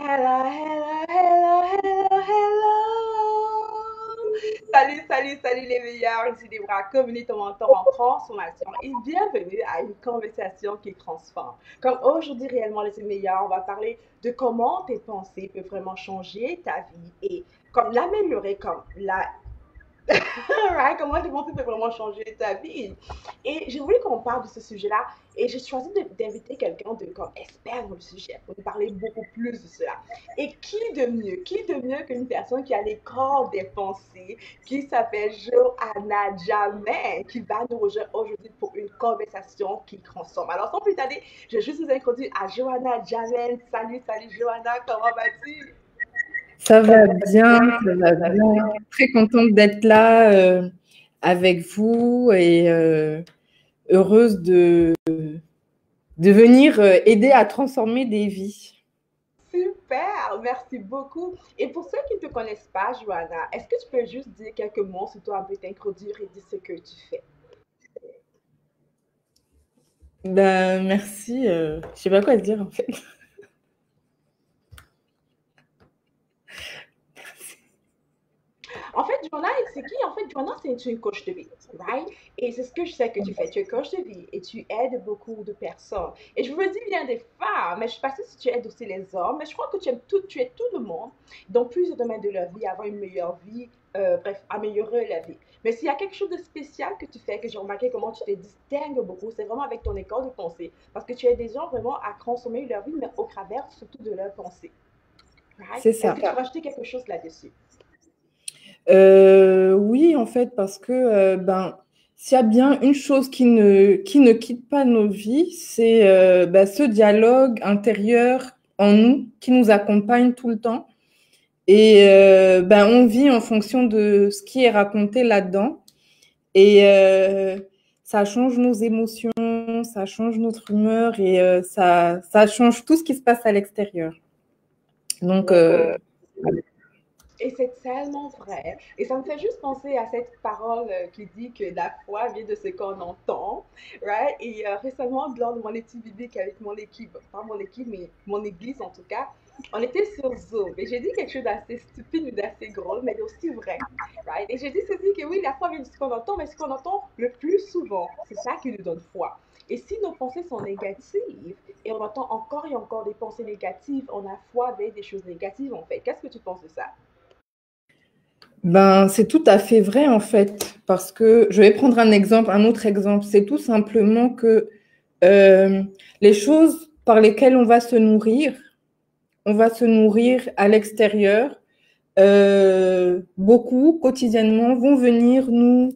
Hello, hello, hello, hello, hello. Salut, salut, salut les meilleurs. Ici Débra, community ton mentor en transformation et bienvenue à une conversation qui transforme. Comme aujourd'hui réellement les meilleurs, on va parler de comment tes pensées peuvent vraiment changer ta vie et comme l'améliorer, comme la right? Comment tes pensées peuvent vraiment changer ta vie? Et j'ai voulu qu'on parle de ce sujet-là. Et j'ai choisi d'inviter quelqu'un de comme expert dans le sujet pour nous parler beaucoup plus de cela. Et qui de mieux, qui de mieux qu'une personne qui a les corps des qui s'appelle Johanna Jamais, qui va nous rejoindre aujourd'hui pour une conversation qui transforme. Alors sans plus tarder, je vais juste vous introduire à Johanna Jamais. Salut, salut Johanna, comment vas-tu? Ça va bien, ça va bien. Très contente d'être là euh, avec vous et euh, heureuse de, de venir euh, aider à transformer des vies. Super, merci beaucoup. Et pour ceux qui ne te connaissent pas, Johanna, est-ce que tu peux juste dire quelques mots sur toi, un peu t'introduire et dire ce que tu fais? Ben, merci. je ne sais pas quoi dire en fait. En fait, Joanna, c'est qui? En fait, Joanna, c'est une coach de vie, right? Et c'est ce que je sais que tu fais. Tu es coach de vie et tu aides beaucoup de personnes. Et je vous le dis bien des femmes, mais je ne sais pas si tu aides aussi les hommes, mais je crois que tu aimes tout, tu aides tout le monde dans plusieurs domaines de leur vie, avoir une meilleure vie, euh, bref, améliorer la vie. Mais s'il y a quelque chose de spécial que tu fais, que j'ai remarqué comment tu te distingues beaucoup, c'est vraiment avec ton école de pensée. Parce que tu aides des gens vraiment à consommer leur vie, mais au travers surtout de leur pensée. C'est ça. Est-ce que tu veux rajouter quelque chose là-dessus? Euh, oui, en fait, parce que euh, ben, s'il y a bien une chose qui ne, qui ne quitte pas nos vies, c'est euh, ben, ce dialogue intérieur en nous qui nous accompagne tout le temps. Et ben, on vit en fonction de ce qui est raconté là-dedans. Et ça change nos émotions, ça change notre humeur et ça, ça change tout ce qui se passe à l'extérieur. Donc, et c'est tellement vrai. Et ça me fait juste penser à cette parole euh, qui dit que la foi vient de ce qu'on entend, right? Et euh, récemment, lors de mon étude biblique avec mon équipe, pas mon équipe, mais mon église en tout cas, on était sur Zoom et j'ai dit quelque chose d'assez stupide ou d'assez drôle, mais aussi vrai, right? Et j'ai dit ceci que oui, la foi vient de ce qu'on entend, mais ce qu'on entend le plus souvent, c'est ça qui nous donne foi. Et si nos pensées sont négatives et on entend encore et encore des pensées négatives, on a foi avec des choses négatives en fait. Qu'est-ce que tu penses de ça? Ben, c'est tout à fait vrai en fait, parce que je vais prendre un exemple, un autre exemple. C'est tout simplement que euh, les choses par lesquelles on va se nourrir, on va se nourrir à l'extérieur. Euh, beaucoup quotidiennement vont venir nous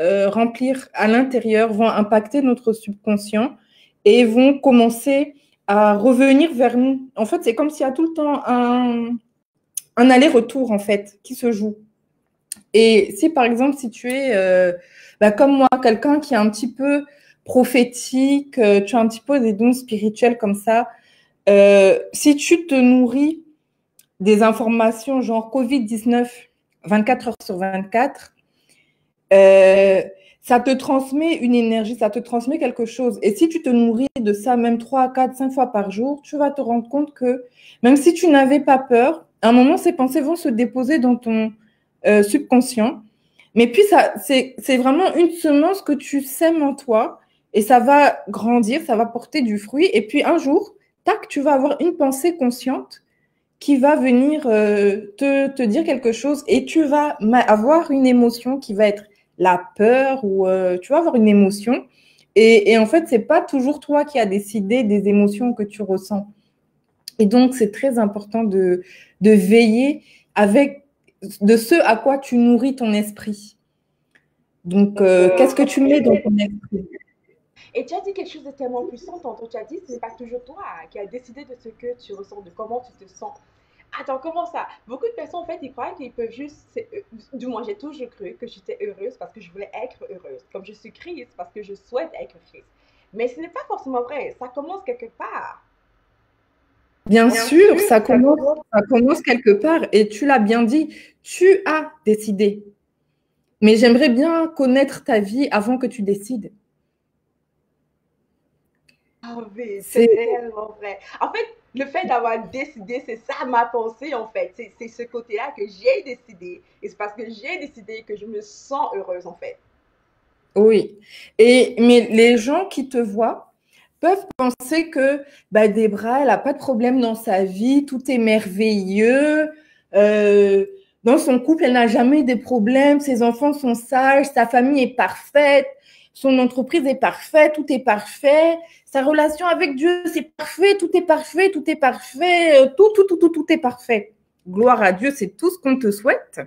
euh, remplir à l'intérieur, vont impacter notre subconscient et vont commencer à revenir vers nous. En fait, c'est comme s'il y a tout le temps un, un aller-retour en fait qui se joue. Et si par exemple, si tu es euh, bah, comme moi, quelqu'un qui est un petit peu prophétique, euh, tu as un petit peu des dons spirituels comme ça, euh, si tu te nourris des informations genre Covid-19 24 heures sur 24, ça te transmet une énergie, ça te transmet quelque chose. Et si tu te nourris de ça même 3, 4, 5 fois par jour, tu vas te rendre compte que même si tu n'avais pas peur, à un moment, ces pensées vont se déposer dans ton, euh, subconscient. Mais puis, c'est vraiment une semence que tu sèmes en toi et ça va grandir, ça va porter du fruit. Et puis, un jour, tac, tu vas avoir une pensée consciente qui va venir euh, te, te, dire quelque chose et tu vas avoir une émotion qui va être la peur ou euh, tu vas avoir une émotion. Et, et en fait, c'est pas toujours toi qui as décidé des émotions que tu ressens. Et donc, c'est très important de, de veiller avec de ce à quoi tu nourris ton esprit. Donc, euh, qu'est-ce que tu mets dans ton esprit? Et tu as dit quelque chose de tellement puissant tantôt. Tu as dit ce n'est pas toujours toi qui as décidé de ce que tu ressens, de comment tu te sens. Attends, comment ça? Beaucoup de personnes, en fait, ils croient qu'ils peuvent juste. Euh, du moins, j'ai toujours cru que j'étais heureuse parce que je voulais être heureuse. Comme je suis Christ parce que je souhaite être Christ. Mais ce n'est pas forcément vrai. Ça commence quelque part. Bien sûr, ça commence, ça commence quelque part et tu l'as bien dit, tu as décidé. Mais j'aimerais bien connaître ta vie avant que tu décides. Ah oui, c'est réellement vrai. En fait, le fait d'avoir décidé, c'est ça ma pensée en fait. C'est ce côté-là que j'ai décidé. Et c'est parce que j'ai décidé que je me sens heureuse en fait. Oui. Et, mais les gens qui te voient peuvent penser que bah, Debra, elle n'a pas de problème dans sa vie, tout est merveilleux. Euh, dans son couple, elle n'a jamais de problèmes, ses enfants sont sages, sa famille est parfaite, son entreprise est parfaite, tout est parfait, sa relation avec Dieu, c'est parfait, tout est parfait, tout est parfait, euh, tout, tout, tout, tout, tout est parfait. Gloire à Dieu, c'est tout ce qu'on te souhaite.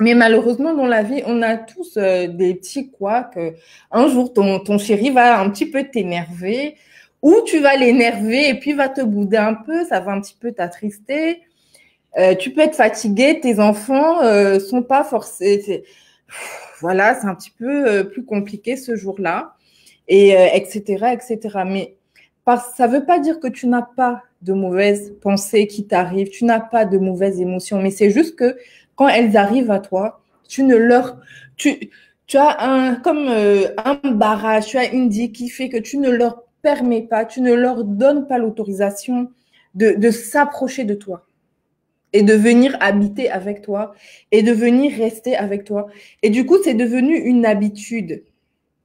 Mais malheureusement, dans la vie, on a tous euh, des petits quoi que un jour ton, chéri va un petit peu t'énerver ou tu vas l'énerver et puis va te bouder un peu, ça va un petit peu t'attrister. Euh, tu peux être fatigué, tes enfants euh, sont pas forcés. Voilà, c'est un petit peu euh, plus compliqué ce jour-là, et etc., etc. Mais ça ne veut pas dire que tu n'as pas de mauvaises pensées qui t'arrivent, tu n'as pas de mauvaises émotions, mais c'est juste que quand elles arrivent à toi, tu ne leur, tu, tu as un comme un barrage, tu as une digue qui fait que tu ne leur permets pas, tu ne leur donnes pas l'autorisation de, de s'approcher de toi et de venir habiter avec toi et de venir rester avec toi. Et du coup, c'est devenu une habitude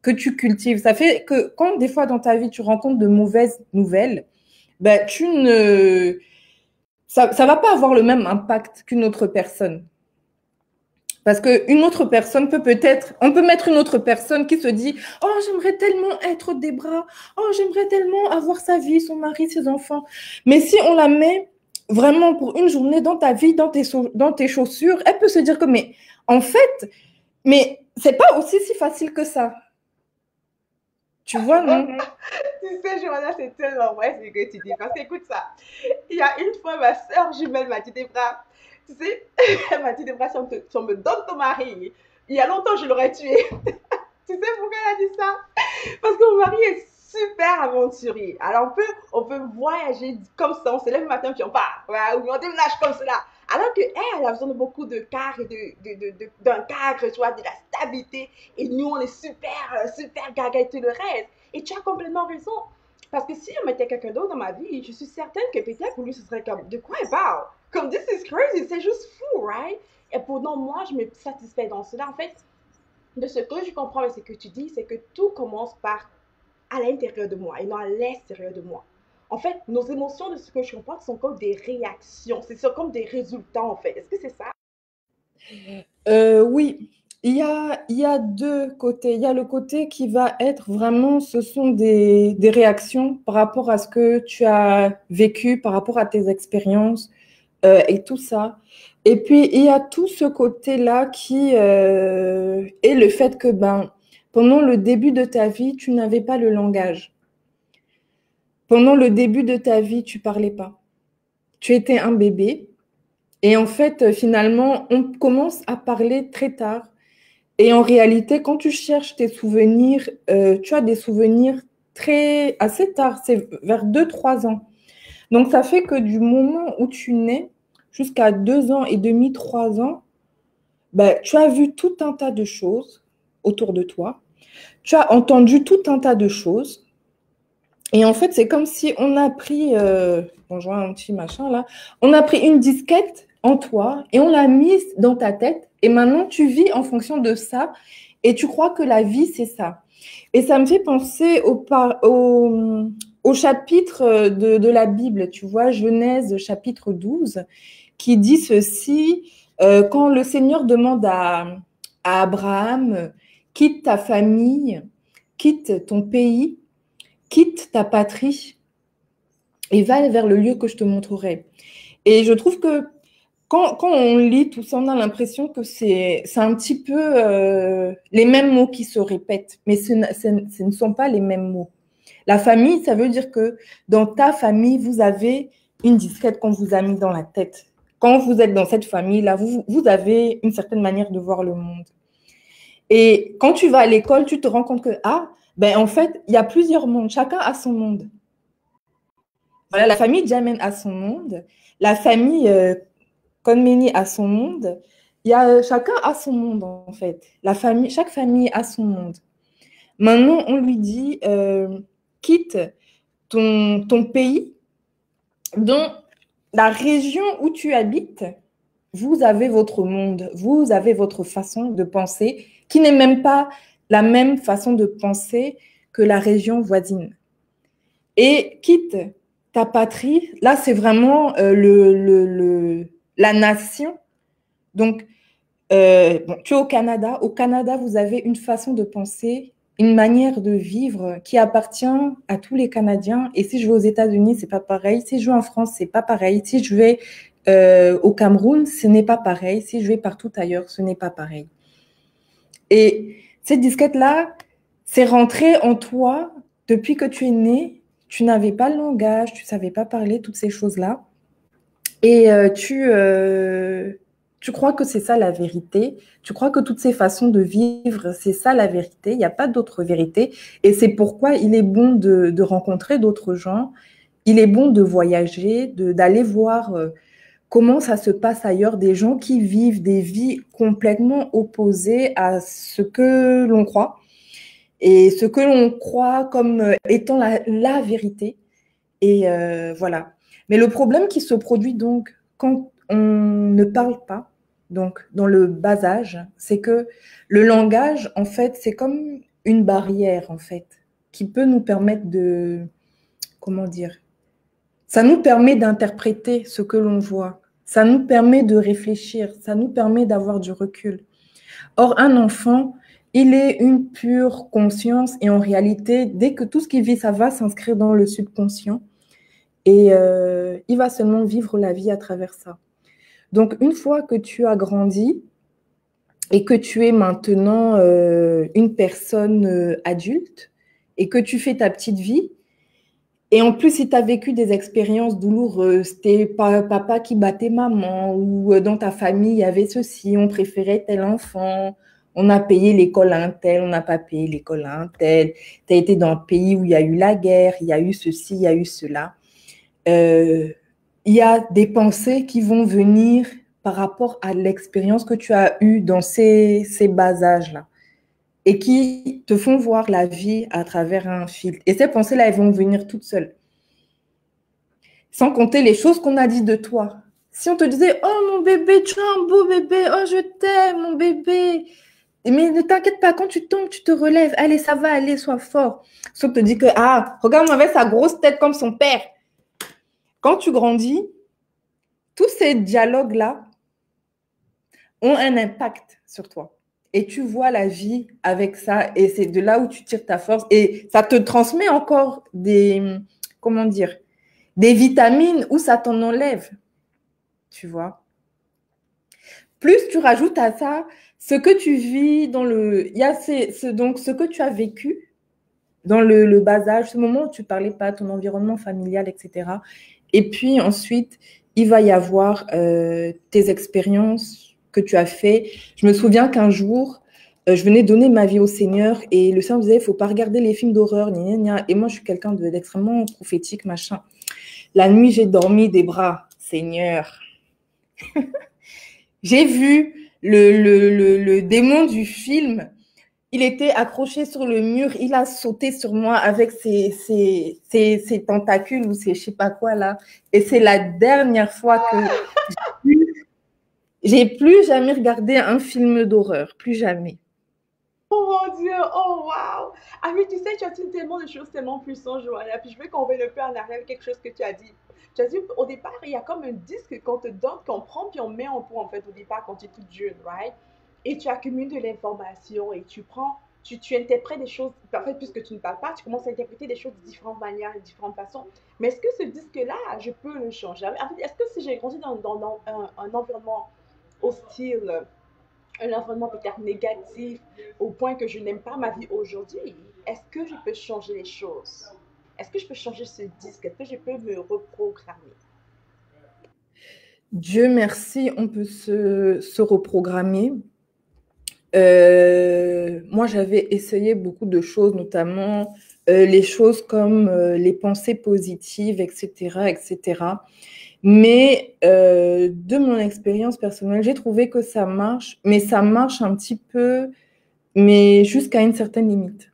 que tu cultives. Ça fait que quand des fois dans ta vie, tu rencontres de mauvaises nouvelles, ben, tu ne... Ça ne va pas avoir le même impact qu'une autre personne. Parce qu'une autre personne peut peut-être, on peut mettre une autre personne qui se dit Oh, j'aimerais tellement être des bras, oh, j'aimerais tellement avoir sa vie, son mari, ses enfants. Mais si on la met vraiment pour une journée dans ta vie, dans tes, dans tes chaussures, elle peut se dire que, mais en fait, mais c'est pas aussi si facile que ça. Tu vois, non? Tu sais, Joanna, c'est tellement vrai ce que tu dis. Parce que, écoute ça, il y a une fois, ma soeur jumelle m'a dit, bras. Tu sais, elle m'a dit, Debra, si si on me donne ton mari, il y a longtemps, je l'aurais tué. tu sais pourquoi elle a dit ça? Parce que mon mari est super aventurier. Alors, on peut, on peut voyager comme ça, on se lève le matin puis on part, ou on déménage comme cela. Alors que elle, a besoin de beaucoup de cadre, d'un de, de, d'un cadre, tu vois, de la stabilité. Et nous, on est super, super gaga et tout le reste. Et tu as complètement raison. Parce que si on mettait quelqu'un d'autre dans ma vie, je suis certaine que peut-être pour lui, ce serait comme, de quoi elle parle? Comme, this is crazy, c'est juste fou, right? Et pourtant, moi, je me satisfais dans cela. En fait, de ce que je comprends et ce que tu dis, c'est que tout commence par à l'intérieur de moi et non à l'extérieur de moi. En fait, nos émotions, de ce que je comprends, sont comme des réactions. C'est comme des résultats, en fait. Est-ce que c'est ça? Euh, oui, il y, a, il y a deux côtés. Il y a le côté qui va être vraiment, ce sont des, des réactions par rapport à ce que tu as vécu, par rapport à tes expériences euh, et tout ça. Et puis, il y a tout ce côté-là qui euh, est le fait que, ben, pendant le début de ta vie, tu n'avais pas le langage. Pendant le début de ta vie, tu parlais pas. Tu étais un bébé. Et en fait, finalement, on commence à parler très tard. Et en réalité, quand tu cherches tes souvenirs, euh, tu as des souvenirs très assez tard, c'est vers 2-3 ans. Donc ça fait que du moment où tu nais jusqu'à 2 ans et demi, 3 ans, ben, tu as vu tout un tas de choses autour de toi. Tu as entendu tout un tas de choses. Et en fait, c'est comme si on a pris, euh, bonjour un petit machin là, on a pris une disquette en toi et on l'a mise dans ta tête. Et maintenant, tu vis en fonction de ça et tu crois que la vie, c'est ça. Et ça me fait penser au, au, au chapitre de, de, la Bible, tu vois, Genèse chapitre 12, qui dit ceci, euh, quand le Seigneur demande à, Abraham, quitte ta famille, quitte ton pays, quitte ta patrie et va vers le lieu que je te montrerai. Et je trouve que quand, on lit tout ça, on a l'impression que c'est un petit peu euh, les mêmes mots qui se répètent, mais ce, ne sont pas les mêmes mots. La famille, ça veut dire que dans ta famille, vous avez une disquette qu'on vous a mis dans la tête. Quand vous êtes dans cette famille-là, vous, avez une certaine manière de voir le monde. Et quand tu vas à l'école, tu te rends compte que, ah, ben en fait, il y a plusieurs mondes. Chacun a son monde. Voilà, la famille Jamen a son monde. La famille euh, Konmeni a son monde. Il y a, chacun a son monde, en fait. La famille, chaque famille a son monde. Maintenant, on lui dit, euh, quitte ton, ton pays dans la région où tu habites, vous avez votre monde, vous avez votre façon de penser qui n'est même pas la même façon de penser que la région voisine. Et quitte ta patrie, là c'est vraiment euh, le, la nation. Donc, euh, tu es au Canada. Au Canada, vous avez une façon de penser, une manière de vivre qui appartient à tous les Canadiens. Et si je vais aux États-Unis, c'est pas pareil. Si je vais en France, c'est pas pareil. Si je vais euh, au Cameroun, ce n'est pas pareil. Si je vais partout ailleurs, ce n'est pas pareil. Et cette disquette-là, c'est rentré en toi depuis que tu es né. Tu n'avais pas le langage, tu savais pas parler, toutes ces choses-là. Et euh, tu, euh, tu crois que c'est ça la vérité? Tu crois que toutes ces façons de vivre, c'est ça la vérité? Il n'y a pas d'autre vérité. Et c'est pourquoi il est bon de, rencontrer d'autres gens. Il est bon de voyager, d'aller voir comment ça se passe ailleurs, des gens qui vivent des vies complètement opposées à ce que l'on croit et ce que l'on croit comme euh, étant la, vérité. Et euh, voilà. Mais le problème qui se produit donc quand on ne parle pas, donc dans le bas âge, c'est que le langage, en fait, c'est comme une barrière, en fait, qui peut nous permettre de, comment dire, ça nous permet d'interpréter ce que l'on voit. Ça nous permet de réfléchir, ça nous permet d'avoir du recul. Or, un enfant, il est une pure conscience et en réalité, dès que tout ce qu'il vit, ça va s'inscrire dans le subconscient et euh, il va seulement vivre la vie à travers ça. Donc, une fois que tu as grandi et que tu es maintenant euh, une personne euh, adulte et que tu fais ta petite vie, et en plus, si tu as vécu des expériences douloureuses, t'es papa qui battait maman, ou euh, dans ta famille, il y avait ceci, on préférait tel enfant, on a payé l'école un tel, on n'a pas payé l'école à un tel, tu as été dans un pays où il y a eu la guerre, il y a eu ceci, il y a eu cela. Il y a des pensées qui vont venir par rapport à l'expérience que tu as eue dans ces, bas âges-là et qui te font voir la vie à travers un filtre. Et ces pensées-là, elles vont venir toutes seules. Sans compter les choses qu'on a dit de toi. Si on te disait, oh mon bébé, tu es un beau bébé, oh je t'aime, mon bébé. Mais ne t'inquiète pas, quand tu tombes, tu te relèves. Allez, ça va aller, sois fort. Sauf que te dit que, ah, regarde-moi avec sa grosse tête comme son père. Quand tu grandis, tous ces dialogues-là ont un impact sur toi. Et tu vois la vie avec ça et c'est de là où tu tires ta force. Et ça te transmet encore des comment dire des vitamines où ça t'en enlève tu vois. Plus tu rajoutes à ça ce que tu vis dans le il y a ce, donc ce que tu as vécu dans le, bas âge ce moment où tu parlais pas ton environnement familial etc et puis ensuite il va y avoir euh, tes expériences que tu as fait. Je me souviens qu'un jour, euh, je venais donner ma vie au Seigneur et le Seigneur disait, il ne faut pas regarder les films d'horreur, Et moi, je suis quelqu'un d'extrêmement prophétique, machin. La nuit, j'ai dormi des bras, Seigneur. j'ai vu le, le, le, démon du film. Il était accroché sur le mur, il a sauté sur moi avec ses, tentacules ou ses je sais pas quoi là. Et c'est la dernière fois que j'ai j'ai plus jamais regardé un film d'horreur, plus jamais. Oh mon Dieu, oh wow! Ah mais tu sais, tu as dit tellement de choses tellement puissantes, Joanna. Puis je veux qu'on revienne un peu en arrière quelque chose que tu as dit. Tu as dit au départ, il y a comme un disque qu'on te donne, qu'on prend puis on met en pot en fait au départ quand tu es toute jeune, right? Et tu accumules de l'information et tu prends, tu, interprètes des choses, en fait, puisque tu ne parles pas, tu commences à interpréter des choses de différentes manières, de différentes façons. Mais est-ce que ce disque-là, je peux le changer? Est-ce que si j'ai grandi dans, un, environnement hostile, un environnement peut-être négatif, au point que je n'aime pas ma vie aujourd'hui, est-ce que je peux changer les choses? Est-ce que je peux changer ce disque? Est-ce que je peux me reprogrammer? Dieu merci, on peut se reprogrammer. Euh, moi, j'avais essayé beaucoup de choses, notamment euh, les choses comme euh, les pensées positives, etc., etc. Mais de mon expérience personnelle, j'ai trouvé que ça marche, mais ça marche un petit peu, mais jusqu'à une certaine limite.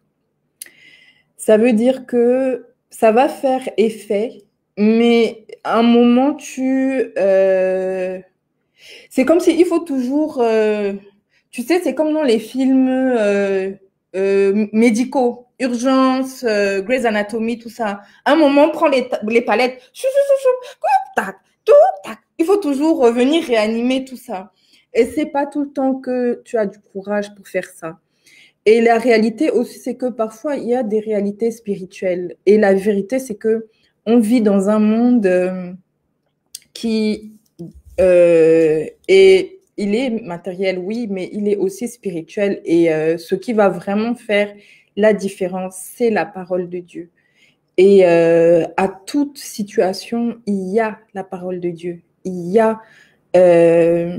Ça veut dire que ça va faire effet mais à un moment, tu... c'est comme si il faut toujours... tu sais, c'est comme dans les films euh, euh, médicaux, urgence, euh, Grey's Anatomy, tout ça. À un moment, les, ta- les palettes, chou, chou, chou, tac, tout, tac. Il faut toujours revenir réanimer tout ça. Et c'est pas tout le temps que tu as du courage pour faire ça. Et la réalité aussi, c'est que parfois, il y a des réalités spirituelles. Et la vérité, c'est que on vit dans un monde euh, qui est, il est matériel, oui, mais il est aussi spirituel. Et euh, ce qui va vraiment faire la différence, c'est la parole de Dieu. Et euh, à toute situation, il y a la parole de Dieu. Il y a euh,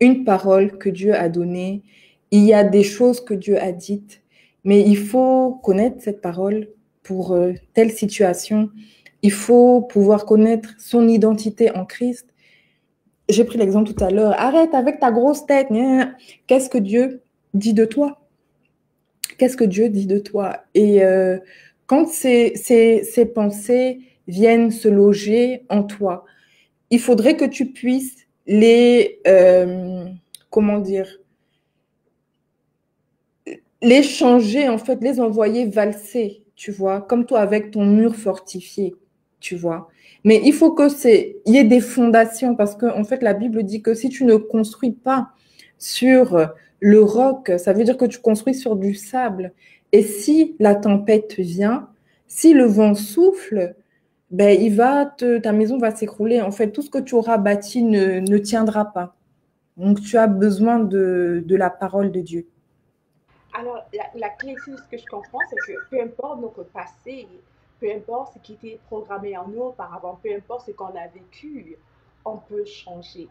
une parole que Dieu a donnée. Il y a des choses que Dieu a dites. Mais il faut connaître cette parole pour telle situation. Il faut pouvoir connaître son identité en Christ. J'ai pris l'exemple tout à l'heure. Arrête avec ta grosse tête. Qu'est-ce que Dieu dit de toi? Qu'est-ce que Dieu dit de toi? Et euh, quand ces pensées viennent se loger en toi, il faudrait que tu puisses les, euh, comment dire, les changer, en fait, les envoyer valser, tu vois, comme toi avec ton mur fortifié, tu vois. Mais il faut que c'est, y ait des fondations parce que, en fait, la Bible dit que si tu ne construis pas sur le roc, ça veut dire que tu construis sur du sable. Et si la tempête vient, si le vent souffle, ben, il va te, ta maison va s'écrouler. En fait, tout ce que tu auras bâti ne, ne tiendra pas. Donc, tu as besoin de, de la parole de Dieu. Alors, la, la clé ce que je comprends, c'est que peu importe notre passé, peu importe ce qui était programmé en nous auparavant, peu importe ce qu'on a vécu, on peut changer.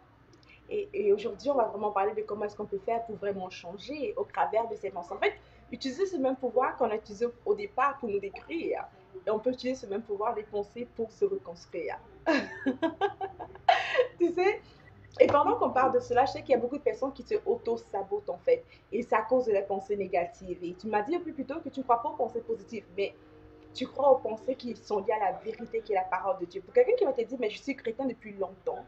Et, aujourd'hui, on va vraiment parler de comment est-ce qu'on peut faire pour vraiment changer au travers de ces pensées. En fait, utiliser ce même pouvoir qu'on a utilisé au départ pour nous décrire. Et on peut utiliser ce même pouvoir des pensées pour se reconstruire. tu sais? Et pendant qu'on parle de cela, je sais qu'il y a beaucoup de personnes qui se auto-sabotent en fait. Et c'est à cause de la pensée négative. Et tu m'as dit un peu plus tôt que tu ne crois pas aux pensées positives, mais tu crois aux pensées qui sont liées à la vérité qui est la parole de Dieu. Pour quelqu'un qui va te dire, mais je suis chrétien depuis longtemps,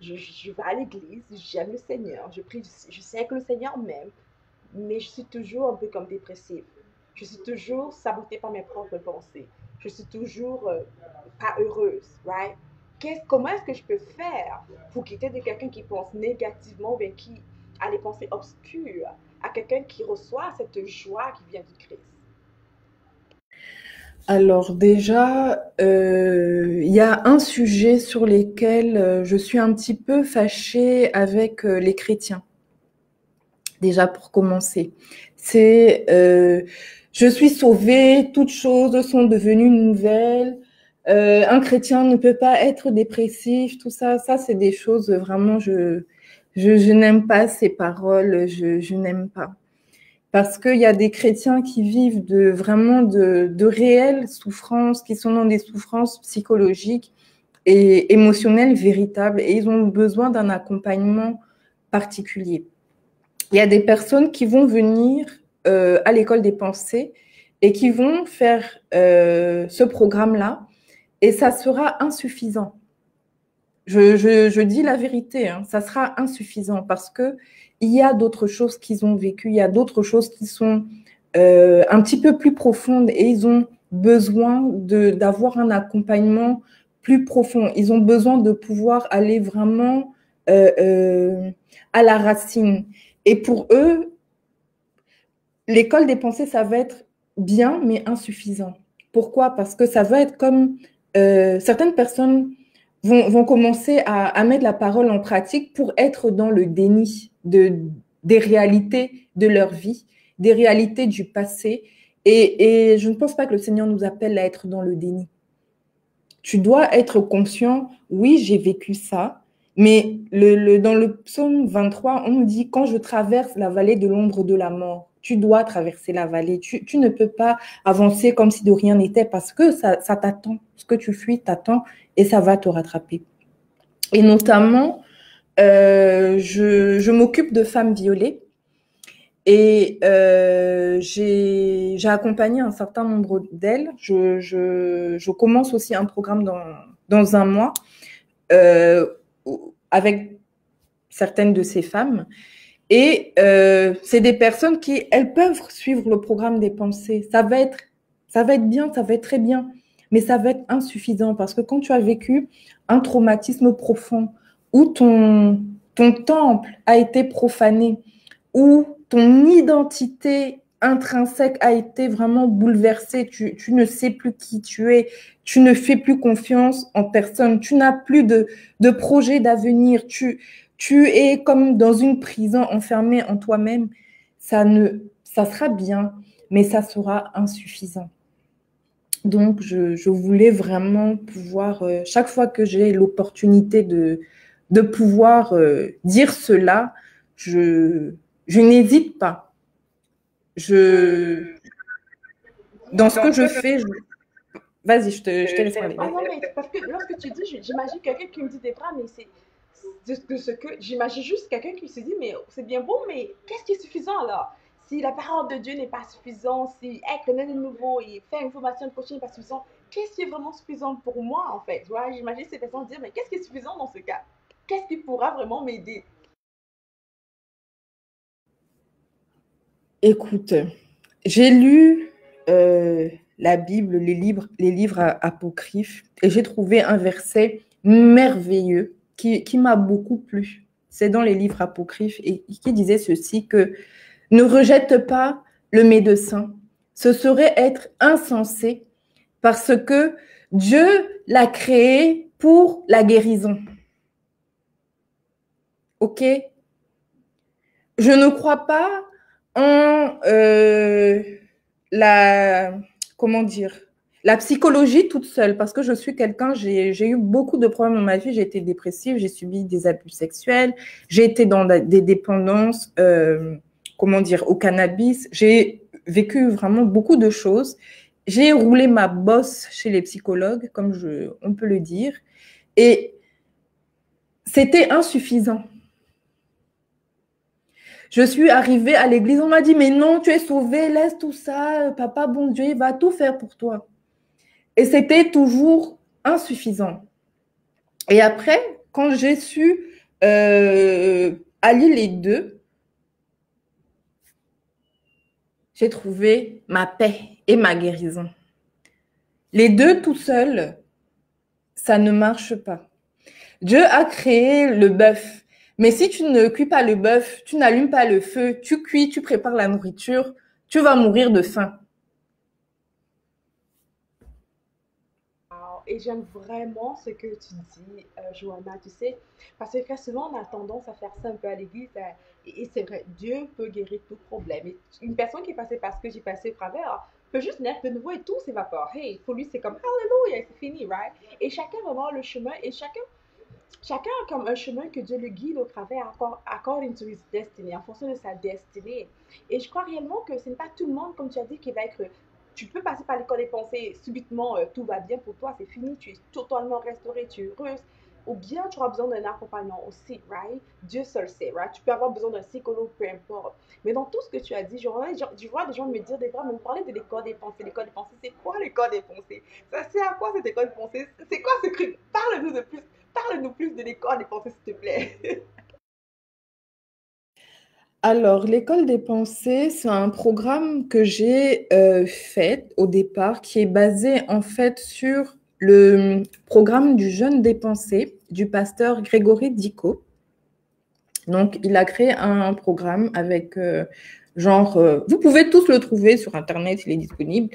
je, vais à l'église, j'aime le Seigneur, je prie, je sais que le Seigneur m'aime, mais je suis toujours un peu comme dépressive. Je suis toujours sabotée par mes propres pensées. Je suis toujours euh, pas heureuse, right? Comment est-ce que je peux faire pour quitter de quelqu'un qui pense négativement bien qui a les pensées obscures à quelqu'un qui reçoit cette joie qui vient du Christ? Alors déjà, euh, il y a un sujet sur lequel euh, je suis un petit peu fâchée avec euh, les chrétiens. Déjà pour commencer, c'est je suis sauvée, toutes choses sont devenues nouvelles. Un chrétien ne peut pas être dépressif, tout ça, ça c'est des choses vraiment je je, je n'aime pas ces paroles, je, je n'aime pas parce qu'il y a des chrétiens qui vivent vraiment de, réelles souffrances, qui sont dans des souffrances psychologiques et émotionnelles véritables, et ils ont besoin d'un accompagnement particulier. Il y a des personnes qui vont venir euh, à l'école des pensées et qui vont faire euh, ce programme-là, et ça sera insuffisant. Je dis la vérité, hein, ça sera insuffisant parce que il y a d'autres choses qu'ils ont vécues, il y a d'autres choses qui sont euh, un petit peu plus profondes et ils ont besoin d'avoir un accompagnement plus profond. Ils ont besoin de pouvoir aller vraiment euh, euh, à la racine. Et pour eux, l'école des pensées, ça va être bien, mais insuffisant. Pourquoi? Parce que ça va être comme certaines personnes vont, commencer à, mettre la parole en pratique pour être dans le déni de, des réalités de leur vie, des réalités du passé. Et, je ne pense pas que le Seigneur nous appelle à être dans le déni. Tu dois être conscient, oui, j'ai vécu ça, mais dans le psaume 23, on nous dit, quand je traverse la vallée de l'ombre de la mort, tu dois traverser la vallée. Tu, tu, ne peux pas avancer comme si de rien n'était parce que ça, ça t'attend. Ce que tu fuis t'attend et ça va te rattraper. Et notamment, euh, je, m'occupe de femmes violées et euh, j'ai accompagné un certain nombre d'elles. Je, commence aussi un programme dans, dans un mois euh, avec certaines de ces femmes. Et c'est des personnes qui, elles peuvent suivre le programme des pensées. Ça va être, ça va être bien, ça va être très bien, mais ça va être insuffisant parce que quand tu as vécu un traumatisme profond où ton, temple a été profané, où ton identité intrinsèque a été vraiment bouleversée, tu, ne sais plus qui tu es, tu ne fais plus confiance en personne, tu n'as plus de, de projet d'avenir, tu, tu es comme dans une prison enfermée en toi-même, ça, ça sera bien, mais ça sera insuffisant. Donc, je, je voulais vraiment pouvoir, euh, chaque fois que j'ai l'opportunité de, de pouvoir euh, dire cela, je, je n'hésite pas. Je, dans ce que je fais, je... vas-y, je te, je te laisse parler. Ah non, mais parce que lorsque tu dis, j'imagine quelqu'un qui me dit des phrases, mais c'est de ce que j'imagine juste quelqu'un qui se dit mais c'est bien bon mais qu'est-ce qui est suffisant là? Si la parole de Dieu n'est pas suffisante si être connaît de nouveau et faire une formation de coaching n'est pas suffisant qu'est-ce qui est vraiment suffisant pour moi en fait? Ouais, j'imagine ces personnes dire mais qu'est-ce qui est suffisant dans ce cas? Qu'est-ce qui pourra vraiment m'aider? Écoute j'ai lu euh, la Bible les livres les livres apocryphes et j'ai trouvé un verset merveilleux qui, m'a beaucoup plu. C'est dans les livres apocryphes et qui disait ceci que ne rejette pas le médecin. Ce serait être insensé parce que Dieu l'a créé pour la guérison. OK? Je ne crois pas en euh, la comment dire la psychologie toute seule, parce que je suis quelqu'un, j'ai eu beaucoup de problèmes dans ma vie. J'ai été dépressive, j'ai subi des abus sexuels, j'ai été dans des dépendances, euh, comment dire, au cannabis. J'ai vécu vraiment beaucoup de choses. J'ai roulé ma bosse chez les psychologues, comme on peut le dire, et c'était insuffisant. Je suis arrivée à l'église, on m'a dit, mais non, tu es sauvée, laisse tout ça, papa, bon Dieu, il va tout faire pour toi. Et c'était toujours insuffisant. Et après, quand j'ai su euh, allier les deux, j'ai trouvé ma paix et ma guérison. Les deux tout seuls, ça ne marche pas. Dieu a créé le bœuf. Mais si tu ne cuis pas le bœuf, tu n'allumes pas le feu, tu cuis, tu prépares la nourriture, tu vas mourir de faim. et j'aime vraiment ce que tu dis, euh, Johanna, tu sais, parce que très souvent, on a tendance à faire ça un peu à l'église, et, c'est vrai, Dieu peut guérir tout problème. Une personne qui est passée par ce que j'ai passé au travers peut juste naître de nouveau et tout s'évapore. Hey, pour lui, c'est comme Hallelujah, c'est fini, right? Et chacun voir le chemin, et chacun, chacun a comme un chemin que Dieu le guide au travers, according to his destiny, en fonction de sa destinée. Et je crois réellement que ce n'est pas tout le monde, comme tu as dit, qui va être tu peux passer par l'école des pensées, subitement euh, tout va bien pour toi, c'est fini, tu es totalement restauré, tu es heureuse. Ou bien tu auras besoin d'un accompagnant aussi, right? Dieu seul sait, right? Tu peux avoir besoin d'un psychologue, peu importe. Mais dans tout ce que tu as dit, je vois, des gens me dire des fois, me parler de l'école des pensées. L'école des pensées, c'est quoi l'école des pensées? Ça c'est à quoi cette école des pensées? C'est quoi ce truc? Parle-nous de plus, parle-nous plus de l'école des pensées, s'il te plaît. Alors, l'école des pensées, c'est un programme que j'ai euh, fait au départ, qui est basé en fait sur le programme du jeune des pensées du pasteur Grégory Dico. Donc, il a créé un programme avec euh, genre, euh, vous pouvez tous le trouver sur Internet, il est disponible,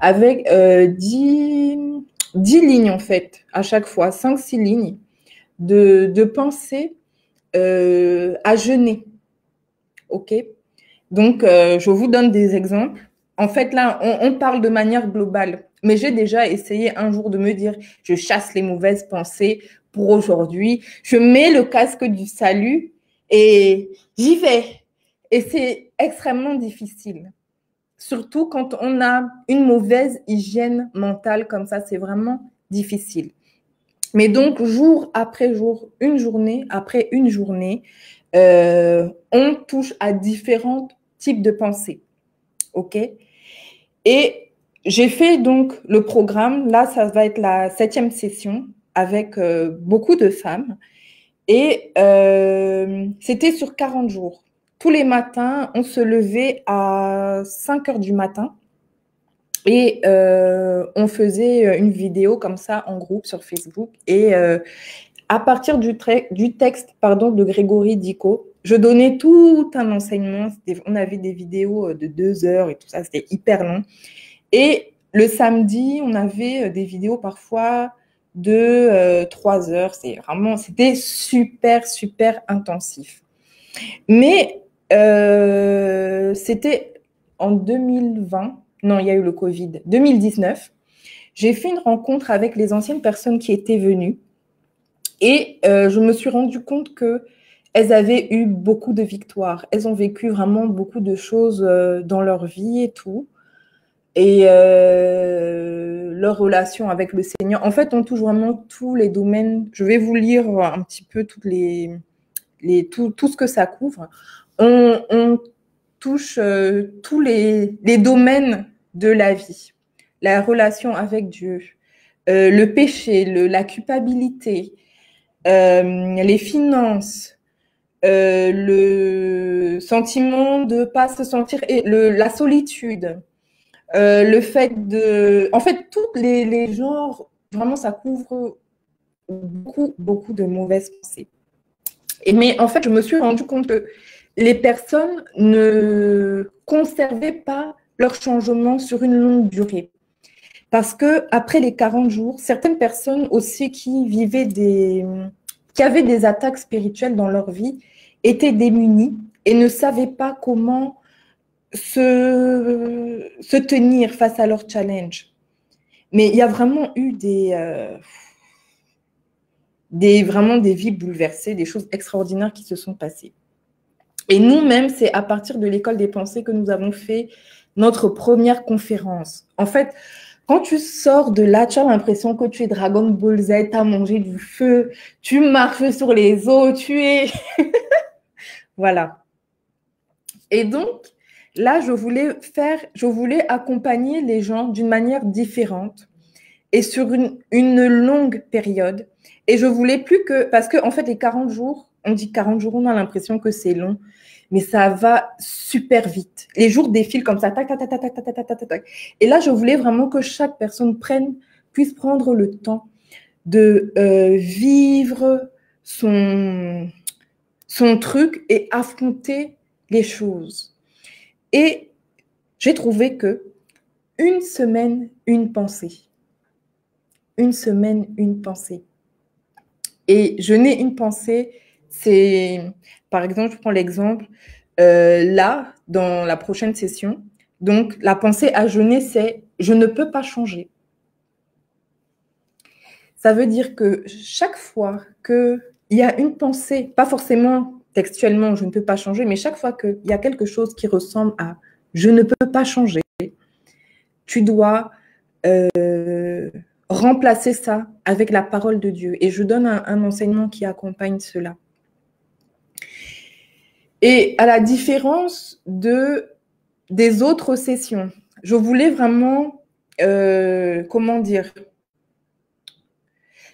avec 10, 10, lignes en fait, à chaque fois, 5-6 lignes de, de pensée à jeûner. OK? Donc, euh, je vous donne des exemples. En fait, là, on, parle de manière globale. Mais j'ai déjà essayé un jour de me dire, je chasse les mauvaises pensées pour aujourd'hui. Je mets le casque du salut et j'y vais. Et c'est extrêmement difficile. Surtout quand on a une mauvaise hygiène mentale comme ça, c'est vraiment difficile. Mais donc, jour après jour, une journée après une journée, euh, on touche à différents types de pensées. OK? Et j'ai fait donc le programme. Là, ça va être la septième session avec euh, beaucoup de femmes. Et euh, c'était sur 40 jours. Tous les matins, on se levait à 5 heures du matin et euh, on faisait une vidéo comme ça en groupe sur Facebook. Et à partir du, du texte pardon, de Grégory Dico, je donnais tout un enseignement. On avait des vidéos de deux heures et tout ça, c'était hyper long. Et le samedi, on avait des vidéos parfois de euh, trois heures. C'est vraiment, c'était super, super intensif. Mais euh, c'était en 2020, non, il y a eu le Covid, 2019. J'ai fait une rencontre avec les anciennes personnes qui étaient venues et euh, je me suis rendu compte que elles avaient eu beaucoup de victoires. Elles ont vécu vraiment beaucoup de choses dans leur vie et tout et euh, leur relation avec le Seigneur. En fait, on touche vraiment tous les domaines. Je vais vous lire un petit peu toutes les, tout, tout ce que ça couvre. On, touche euh, tous les, les, domaines de la vie. La relation avec Dieu, euh, le péché, le, la culpabilité, les finances, le sentiment de pas se sentir, et le, la solitude, euh, le fait de. En fait, tous les, genres, vraiment, ça couvre beaucoup, beaucoup de mauvaises pensées. Et, mais en fait, je me suis rendu compte que les personnes ne conservaient pas leur changement sur une longue durée. Parce que après les 40 jours, certaines personnes aussi qui vivaient des, qui avaient des attaques spirituelles dans leur vie étaient démunies et ne savaient pas comment se, tenir face à leur challenge. Mais il y a vraiment eu des, euh, des, vraiment des vies bouleversées, des choses extraordinaires qui se sont passées. Et nous-mêmes, c'est à partir de l'école des pensées que nous avons fait notre première conférence. En fait, quand tu sors de là, tu as l'impression que tu es Dragon Ball Z, tu as mangé du feu, tu marches sur les eaux, tu es... voilà. Et donc, Là, je voulais faire, je voulais accompagner les gens d'une manière différente et sur une, longue période. Et je voulais plus que, parce que en fait, les 40 jours, on dit 40 jours, on a l'impression que c'est long, mais ça va super vite. Les jours défilent comme ça, tac, tac, tac, tac, tac, tac, tac, Et là, je voulais vraiment que chaque personne prenne, puisse prendre le temps de vivre son, son truc et affronter les choses. Et j'ai trouvé que une semaine, une pensée. Une semaine, une pensée. Et je n'ai une pensée, c'est, par exemple, je prends l'exemple, euh, là, dans la prochaine session, donc la pensée à jeûner, c'est je ne peux pas changer. Ça veut dire que chaque fois qu'il y a une pensée, pas forcément textuellement, je ne peux pas changer, mais chaque fois qu'il y a quelque chose qui ressemble à je ne peux pas changer, tu dois euh, remplacer ça avec la parole de Dieu. Et je donne un, enseignement qui accompagne cela. Et à la différence de, des autres sessions, je voulais vraiment, euh, comment dire,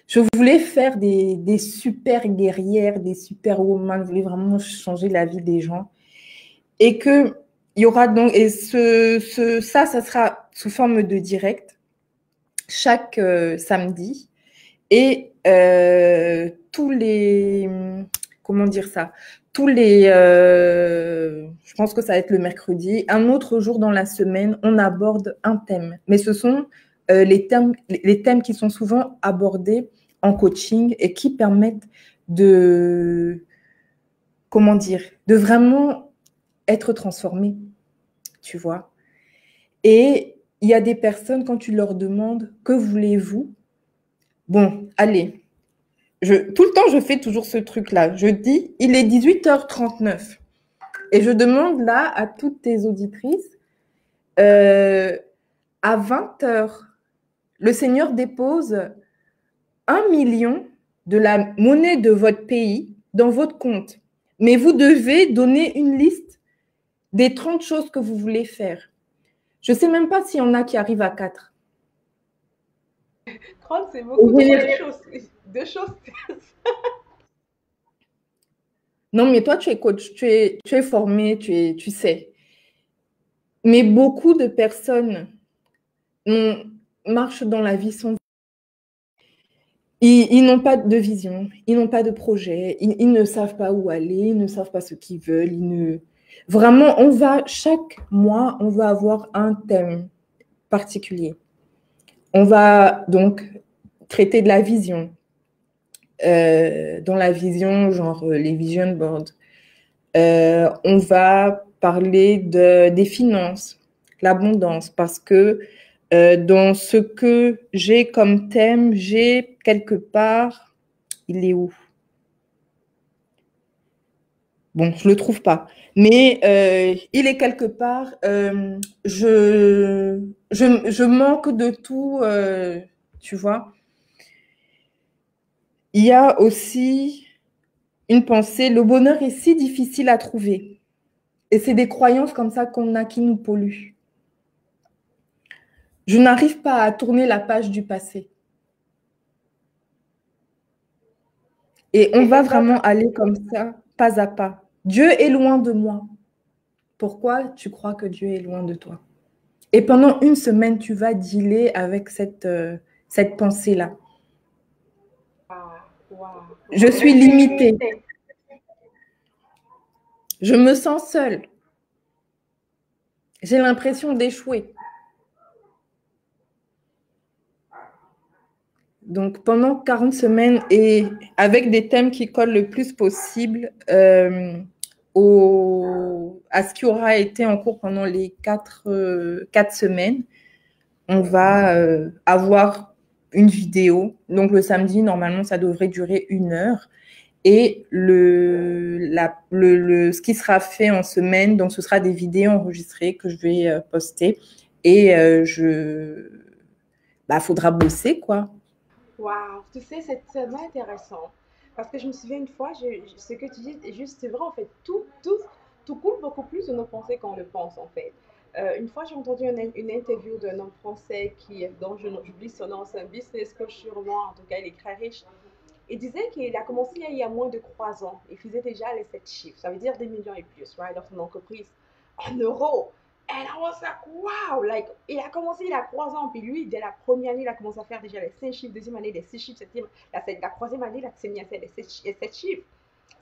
je voulais faire des, super guerrières, des super women, je voulais vraiment changer la vie des gens. Et que il y aura donc, et ce, ça, ça sera sous forme de direct chaque euh, samedi. Et euh, tous les, comment dire ça, tous les, euh, je pense que ça va être le mercredi, un autre jour dans la semaine, on aborde un thème. Mais ce sont les, thèmes, les thèmes qui sont souvent abordés coaching et qui permettent de, comment dire, de vraiment être transformé, tu vois. Et il y a des personnes, quand tu leur demandes que voulez-vous, bon, allez, je, tout le temps, je fais toujours ce truc-là. Je dis, il est 18h39. Et je demande là à toutes tes auditrices, euh, à 20h, le Seigneur dépose un million de la monnaie de votre pays dans votre compte. Mais vous devez donner une liste des 30 choses que vous voulez faire. Je ne sais même pas s'il y en a qui arrivent à 4. 30, c'est beaucoup de choses. deux choses. Non, mais toi, tu es coach, tu es, tu es formé, tu, es, tu sais. Mais beaucoup de personnes marchent dans la vie sans ils, n'ont pas de vision, ils n'ont pas de projet, ils, ne savent pas où aller, ils ne savent pas ce qu'ils veulent. Vraiment, on va, chaque mois, on va avoir un thème particulier. On va donc traiter de la vision. Euh, dans la vision, genre euh, les vision boards. Euh, on va parler de, des finances, l'abondance, parce que euh, dans ce que j'ai comme thème, j'ai quelque part, il est où? Bon, je ne le trouve pas. Mais euh, il est quelque part, euh, je, je, je, manque de tout, tu vois. Il y a aussi une pensée, le bonheur est si difficile à trouver. Et c'est des croyances comme ça qu'on a qui nous polluent. Je n'arrive pas à tourner la page du passé. Et on va vraiment aller comme ça, pas à pas. Dieu est loin de moi. Pourquoi tu crois que Dieu est loin de toi? Et pendant une semaine, tu vas dealer avec cette, euh, cette pensée-là. Je suis limitée. Je me sens seule. J'ai l'impression d'échouer. Donc pendant 40 semaines et avec des thèmes qui collent le plus possible euh, au, à ce qui aura été en cours pendant les 4, euh, semaines, on va euh, avoir une vidéo. Donc le samedi, normalement, ça devrait durer une heure. Et le, la, le, le, ce qui sera fait en semaine, donc ce sera des vidéos enregistrées que je vais poster. Et je, bah, faudra bosser quoi. Waouh, tu sais, c'est tellement intéressant. Parce que je me souviens une fois, je, ce que tu dis, juste, vrai, en fait, tout, tout, tout coule beaucoup plus de nos pensées qu'on le pense, en fait. Euh, une fois, j'ai entendu une, interview d'un homme français qui, dont j'oublie son nom, c'est un business coach sûrement, en tout cas, il est très riche. Il disait qu'il a commencé il y a moins de trois ans. Il faisait déjà les sept chiffres, ça veut dire des millions et plus, right, dans son entreprise, en euros. And I was like, wow! Like, il a commencé il a trois ans, puis lui, dès la première année, il a commencé à faire déjà les cinq chiffres, deuxième année, les six chiffres, septième, la, la troisième année, il a mis à faire les sept, chiffres.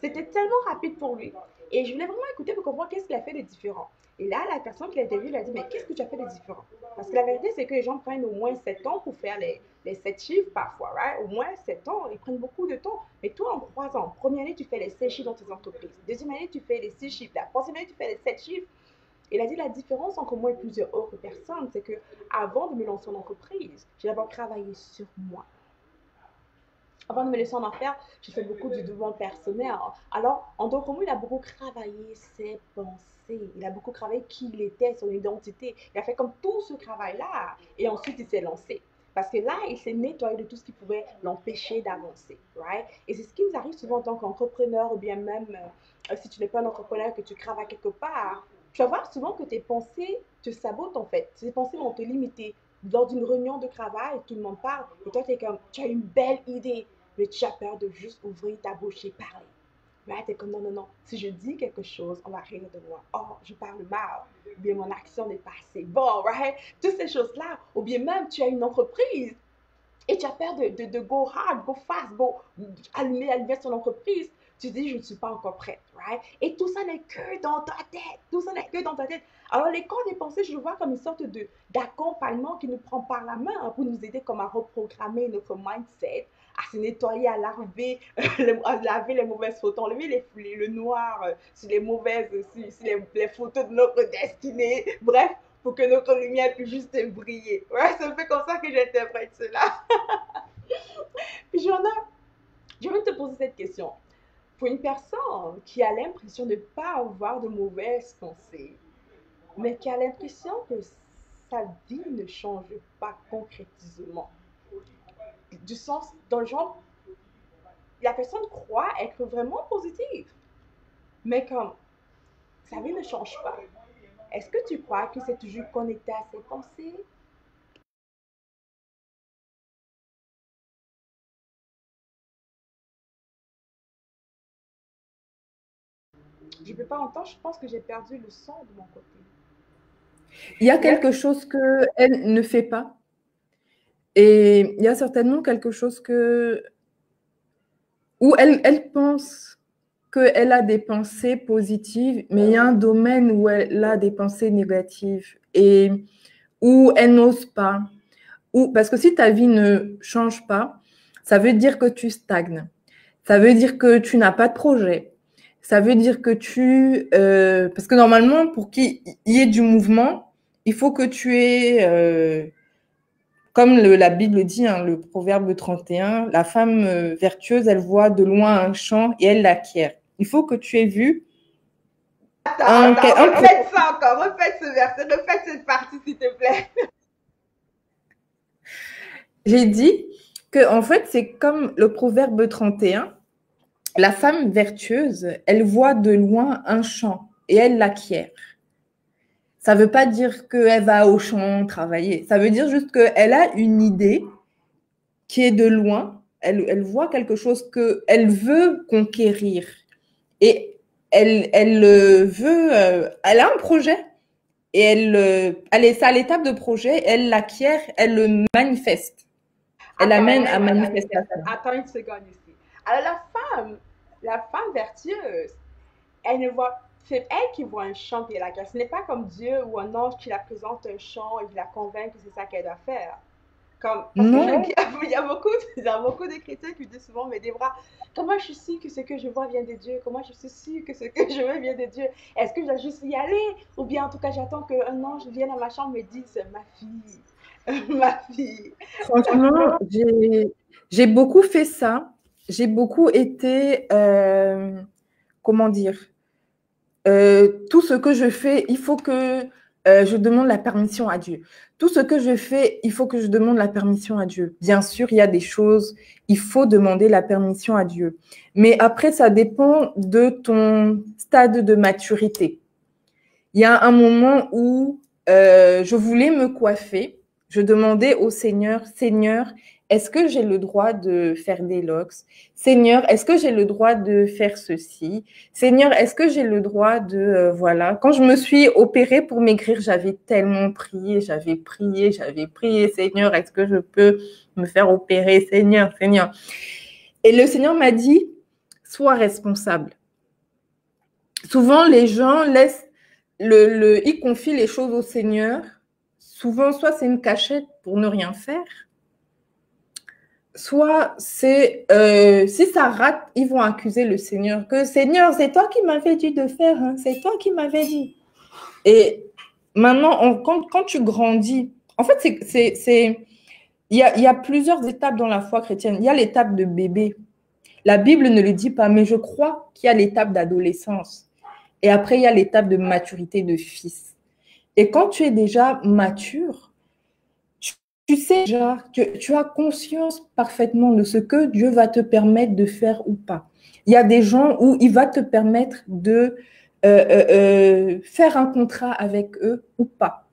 C'était tellement rapide pour lui. Et je voulais vraiment écouter pour comprendre qu'est-ce qu'il a fait de différent. Et là, la personne qui l'a interviewé lui a dit, mais qu'est-ce que tu as fait de différent? Parce que la vérité, c'est que les gens prennent au moins sept ans pour faire les, les 7 chiffres parfois, right? Au moins sept ans, ils prennent beaucoup de temps. Mais toi, en trois ans, première année, tu fais les sept chiffres dans tes entreprises. Deuxième année, tu fais les six chiffres. La troisième année, tu fais les sept chiffres. Il a dit la différence entre moi et plusieurs autres personnes, c'est que avant de me lancer en entreprise, j'ai d'abord travaillé sur moi. Avant de me laisser en affaires, j'ai fait beaucoup du développement personnel. Alors, en d'autres mots, il a beaucoup travaillé ses pensées. Il a beaucoup travaillé qui il était, son identité. Il a fait comme tout ce travail-là. Et ensuite, il s'est lancé. Parce que là, il s'est nettoyé de tout ce qui pouvait l'empêcher d'avancer. Right? Et c'est ce qui nous arrive souvent en tant qu'entrepreneur ou bien même euh, si tu n'es pas un entrepreneur, que tu travailles quelque part tu vas voir souvent que tes pensées te sabotent en fait. Tes pensées vont te limiter. Lors d'une réunion de travail, tout le monde parle et toi, es comme, tu as une belle idée, mais tu as peur de juste ouvrir ta bouche et parler. Tu es comme, non, non, non, si je dis quelque chose, on va rire de moi. Oh, je parle mal. Ou bien mon action n'est pas assez bon, right? Toutes ces choses-là. Ou bien même, tu as une entreprise et tu as peur de, de, de go hard, go fast, go allumer la lumière sur tu dis, je ne suis pas encore prête, right? Et tout ça n'est que dans ta tête. Tout ça n'est que dans ta tête. Alors, les corps des pensées, je vois comme une sorte de, d'accompagnement qui nous prend par la main hein, pour nous aider comme à reprogrammer notre mindset, à se nettoyer, à laver, à laver les mauvaises photos, enlever les, le noir euh, sur les mauvaises, sur, les, photos de notre destinée. Bref, pour que notre lumière puisse juste briller. Ouais, c'est comme ça que j'interprète cela. Puis j'en ai, je vais te poser cette question pour une personne qui a l'impression de ne pas avoir de mauvaises pensées, mais qui a l'impression que sa vie ne change pas concrètement. Du sens, dans le genre, la personne croit être vraiment positive, mais comme sa vie ne change pas. Est-ce que tu crois que c'est toujours connecté à ses pensées? Je ne peux pas entendre, je pense que j'ai perdu le son de mon côté. Il y a quelque chose qu'elle ne fait pas. Et il y a certainement quelque chose que où elle, elle pense qu'elle a des pensées positives, mais il y a un domaine où elle a des pensées négatives et où elle n'ose pas. Ou, parce que si ta vie ne change pas, ça veut dire que tu stagnes. Ça veut dire que tu n'as pas de projet. Ça veut dire que tu... Euh, parce que normalement, pour qu'il y ait du mouvement, il faut que tu aies... Euh, comme le, la Bible dit, hein, le proverbe 31, la femme euh, vertueuse, elle voit de loin un champ et elle l'acquiert. Il faut que tu aies vu. Attends, attends, refaites ça encore, refaites ce verset, refaites cette partie, s'il te plaît. J'ai dit que, en fait, c'est comme le proverbe 31. La femme vertueuse, elle voit de loin un champ et elle l'acquiert. Ça ne veut pas dire qu'elle va au champ travailler. Ça veut dire juste qu'elle a une idée qui est de loin. Elle, elle voit quelque chose qu'elle veut conquérir. Et elle, elle veut, euh, elle a un projet. Et elle, euh, elle est à l'étape de projet, elle l'acquiert, elle le manifeste. Elle amène à manifester. Attends une seconde ici. Alors la femme, la femme vertueuse, elle ne voit c'est elle qui voit un champ et la grâce. Ce n'est pas comme Dieu ou un ange qui la présente un champ et qui la convainc que c'est ça qu'elle doit faire. Comme, non. Il, y a, beaucoup, il y a beaucoup de chrétiens qui disent souvent, mais Débra, comment je suis sûre que ce que je vois vient de Dieu? Comment je suis sûre que ce que je veux vient de Dieu? Est-ce que je dois juste y aller? Ou bien en tout cas, j'attends qu'un ange vienne à ma chambre et me dise, ma fille, ma fille. Franchement, j'ai beaucoup fait ça. J'ai beaucoup été, euh, comment dire, euh, tout ce que je fais, il faut que euh, je demande la permission à Dieu. Tout ce que je fais, il faut que je demande la permission à Dieu. Bien sûr, il y a des choses, il faut demander la permission à Dieu. Mais après, ça dépend de ton stade de maturité. Il y a un moment où je voulais me coiffer. Je demandais au Seigneur, Seigneur, est-ce que j'ai le droit de faire des locks Seigneur, est-ce que j'ai le droit de faire ceci? Seigneur, est-ce que j'ai le droit de euh, voilà Quand je me suis opérée pour maigrir, j'avais tellement prié, j'avais prié, j'avais prié, Seigneur, est-ce que je peux me faire opérer? Seigneur, Seigneur. Et le Seigneur m'a dit sois responsable. Souvent les gens laissent le, le ils confient les choses au Seigneur. Souvent soit c'est une cachette pour ne rien faire soit c'est euh, si ça rate, ils vont accuser le Seigneur que Seigneur, c'est toi qui m'avais dit de faire, hein, c'est toi qui m'avais dit. Et maintenant, quand, quand, tu grandis, en fait, c'est il y y a plusieurs étapes dans la foi chrétienne. Il y a l'étape de bébé. La Bible ne le dit pas, mais je crois qu'il y a l'étape d'adolescence. Et après, il y a l'étape de maturité de fils. Et quand tu es déjà mature, tu sais déjà, tu, tu, as conscience parfaitement de ce que Dieu va te permettre de faire ou pas. Il y a des gens où il va te permettre de euh, euh, euh faire un contrat avec eux ou pas.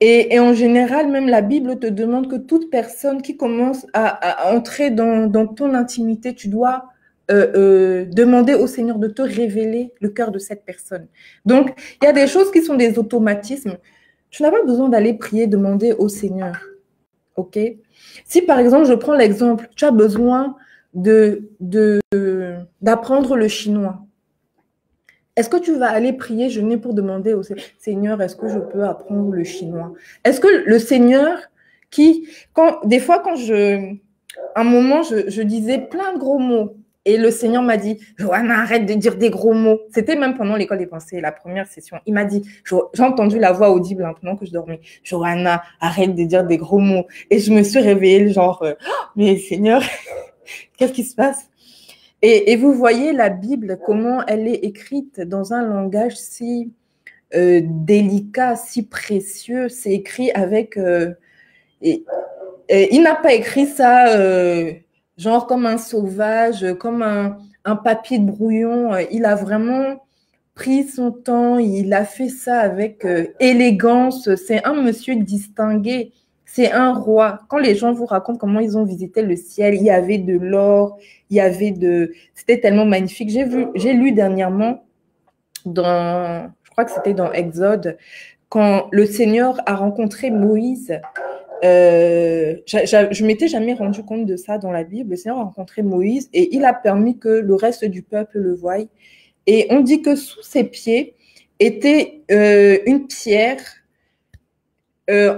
Et, en général, même la Bible te demande que toute personne qui commence à, entrer dans, ton intimité, tu dois demander au Seigneur de te révéler le cœur de cette personne. Donc, il y a des choses qui sont des automatismes. Tu n'as pas besoin d'aller prier, demander au Seigneur. OK? Si par exemple, je prends l'exemple, tu as besoin de d'apprendre le chinois. Est-ce que tu vas aller prier, je n'ai pour demander au Seigneur, est-ce que je peux apprendre le chinois? Est-ce que le Seigneur qui, quand, des fois, quand je, un moment, je, je disais plein de gros mots, et le Seigneur m'a dit, Johanna, arrête de dire des gros mots. C'était même pendant l'école des pensées, la première session. Il m'a dit, j'ai entendu la voix audible hein, pendant que je dormais. Johanna, arrête de dire des gros mots. Et je me suis réveillée, genre, euh, oh, mais Seigneur, qu'est-ce qui se passe? Et, vous voyez la Bible, comment elle est écrite dans un langage si euh, délicat, si précieux. C'est écrit avec... Euh, il n'a pas écrit ça genre comme un sauvage, comme un, papier de brouillon. Euh, il a vraiment pris son temps, il a fait ça avec euh, élégance. C'est un monsieur distingué, c'est un roi. Quand les gens vous racontent comment ils ont visité le ciel, il y avait de l'or, il y avait de... C'était tellement magnifique. J'ai vu, j'ai lu dernièrement dans, je crois que c'était dans Exode, quand le Seigneur a rencontré Moïse. Euh, je m'étais jamais rendu compte de ça dans la Bible. Le Seigneur a rencontré Moïse et il a permis que le reste du peuple le voie. Et on dit que sous ses pieds était euh, une pierre, euh,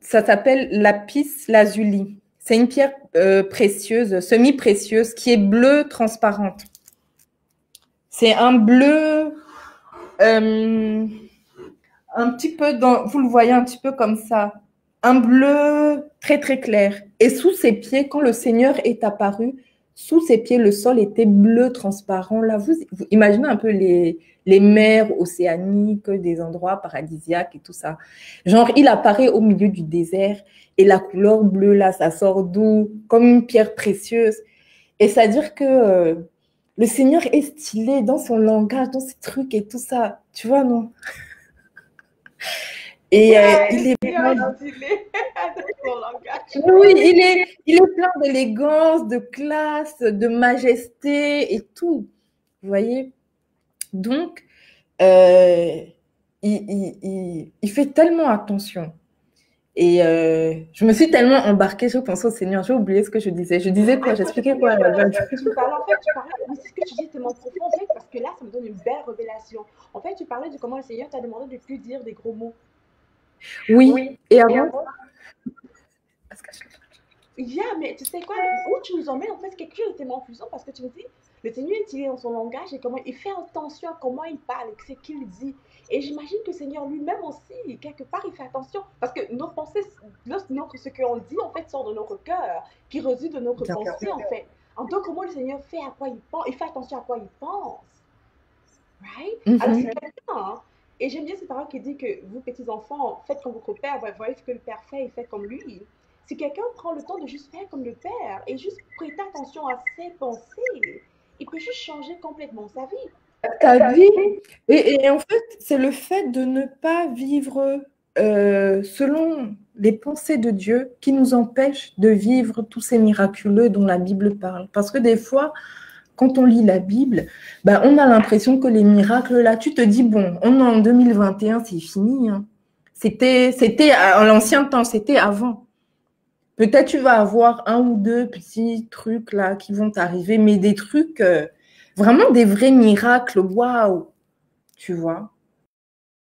ça s'appelle lapis lazuli. C'est une pierre euh, précieuse, semi-précieuse, qui est bleue transparente. C'est un bleu, un petit peu dans, vous le voyez un petit peu comme ça, un bleu très très clair. Et sous ses pieds, quand le Seigneur est apparu, sous ses pieds, le sol était bleu transparent. Là, vous, imaginez un peu les, les mers océaniques, des endroits paradisiaques et tout ça. Genre, il apparaît au milieu du désert et la couleur bleue, là, ça sort d'où? Comme une pierre précieuse. Et c'est-à-dire que euh, le Seigneur est stylé dans son langage, dans ses trucs et tout ça. Tu vois, non? Et euh, il est plein Oui, il est, il est plein d'élégance, de classe, de majesté et tout. Vous voyez Donc, euh, il, il, fait tellement attention. Et euh, je me suis tellement embarquée, je pense au Seigneur, j'ai oublié ce que je disais. Je disais quoi J'expliquais quoi Tu parles, en fait, tu parlais, c'est ce que tu dis, c'est mon profond, en fait, parce que là, ça me donne une belle révélation. En fait, tu parlais de comment le Seigneur t'a demandé de ne plus dire des gros mots. Oui. Et avant? Yeah, mais tu sais quoi, où tu nous emmènes, en fait, quelque chose de tellement puissant parce que tu me dis, le Seigneur est dans son langage et comment il fait attention à comment il parle et ce qu'il dit. Et j'imagine que le Seigneur lui-même aussi, quelque part, il fait attention parce que nos pensées, notre, ce qu'on dit, en fait, sort de notre cœur, qui réside de notre pensée, en fait. En tant comment le Seigneur fait à quoi il pense, il fait attention à quoi il pense. Right? Mm-hmm. Alors, c'est quelqu'un, hein, et j'aime bien cette parole qui dit que vous, petits enfants, faites comme votre père, voyez ce que le père fait et faites comme lui. Si quelqu'un prend le temps de juste faire comme le père et juste prêter attention à ses pensées, il peut juste changer complètement sa vie. Ta vie. Et, en fait, c'est le fait de ne pas vivre euh, selon les pensées de Dieu qui nous empêche de vivre tous ces miraculeux dont la Bible parle. Parce que des fois, quand on lit la Bible, ben, on a l'impression que les miracles, là, tu te dis, bon, on est en 2021, c'est fini. Hein. C'était, c'était à l'ancien temps, c'était avant. Peut-être tu vas avoir un ou deux petits trucs là qui vont t'arriver, mais des trucs, euh, vraiment des vrais miracles, waouh, tu vois.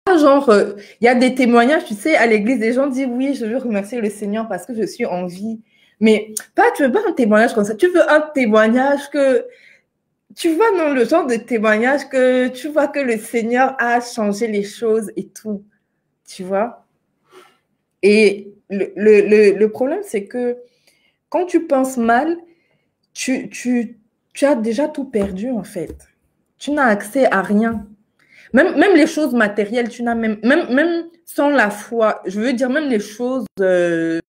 Genre, euh, il y a des témoignages, tu sais, à l'église, des gens disent oui, je veux remercier le Seigneur parce que je suis en vie. Mais pas, tu veux pas un témoignage comme ça, tu veux un témoignage que tu vois, dans le genre de témoignage que tu vois que le Seigneur a changé les choses et tout, tu vois. Et le, le, le, problème, c'est que quand tu penses mal, tu, tu, tu as déjà tout perdu, en fait. Tu n'as accès à rien. Même, même les choses matérielles, tu n'as même, même, même sans la foi, je veux dire, même les choses euh,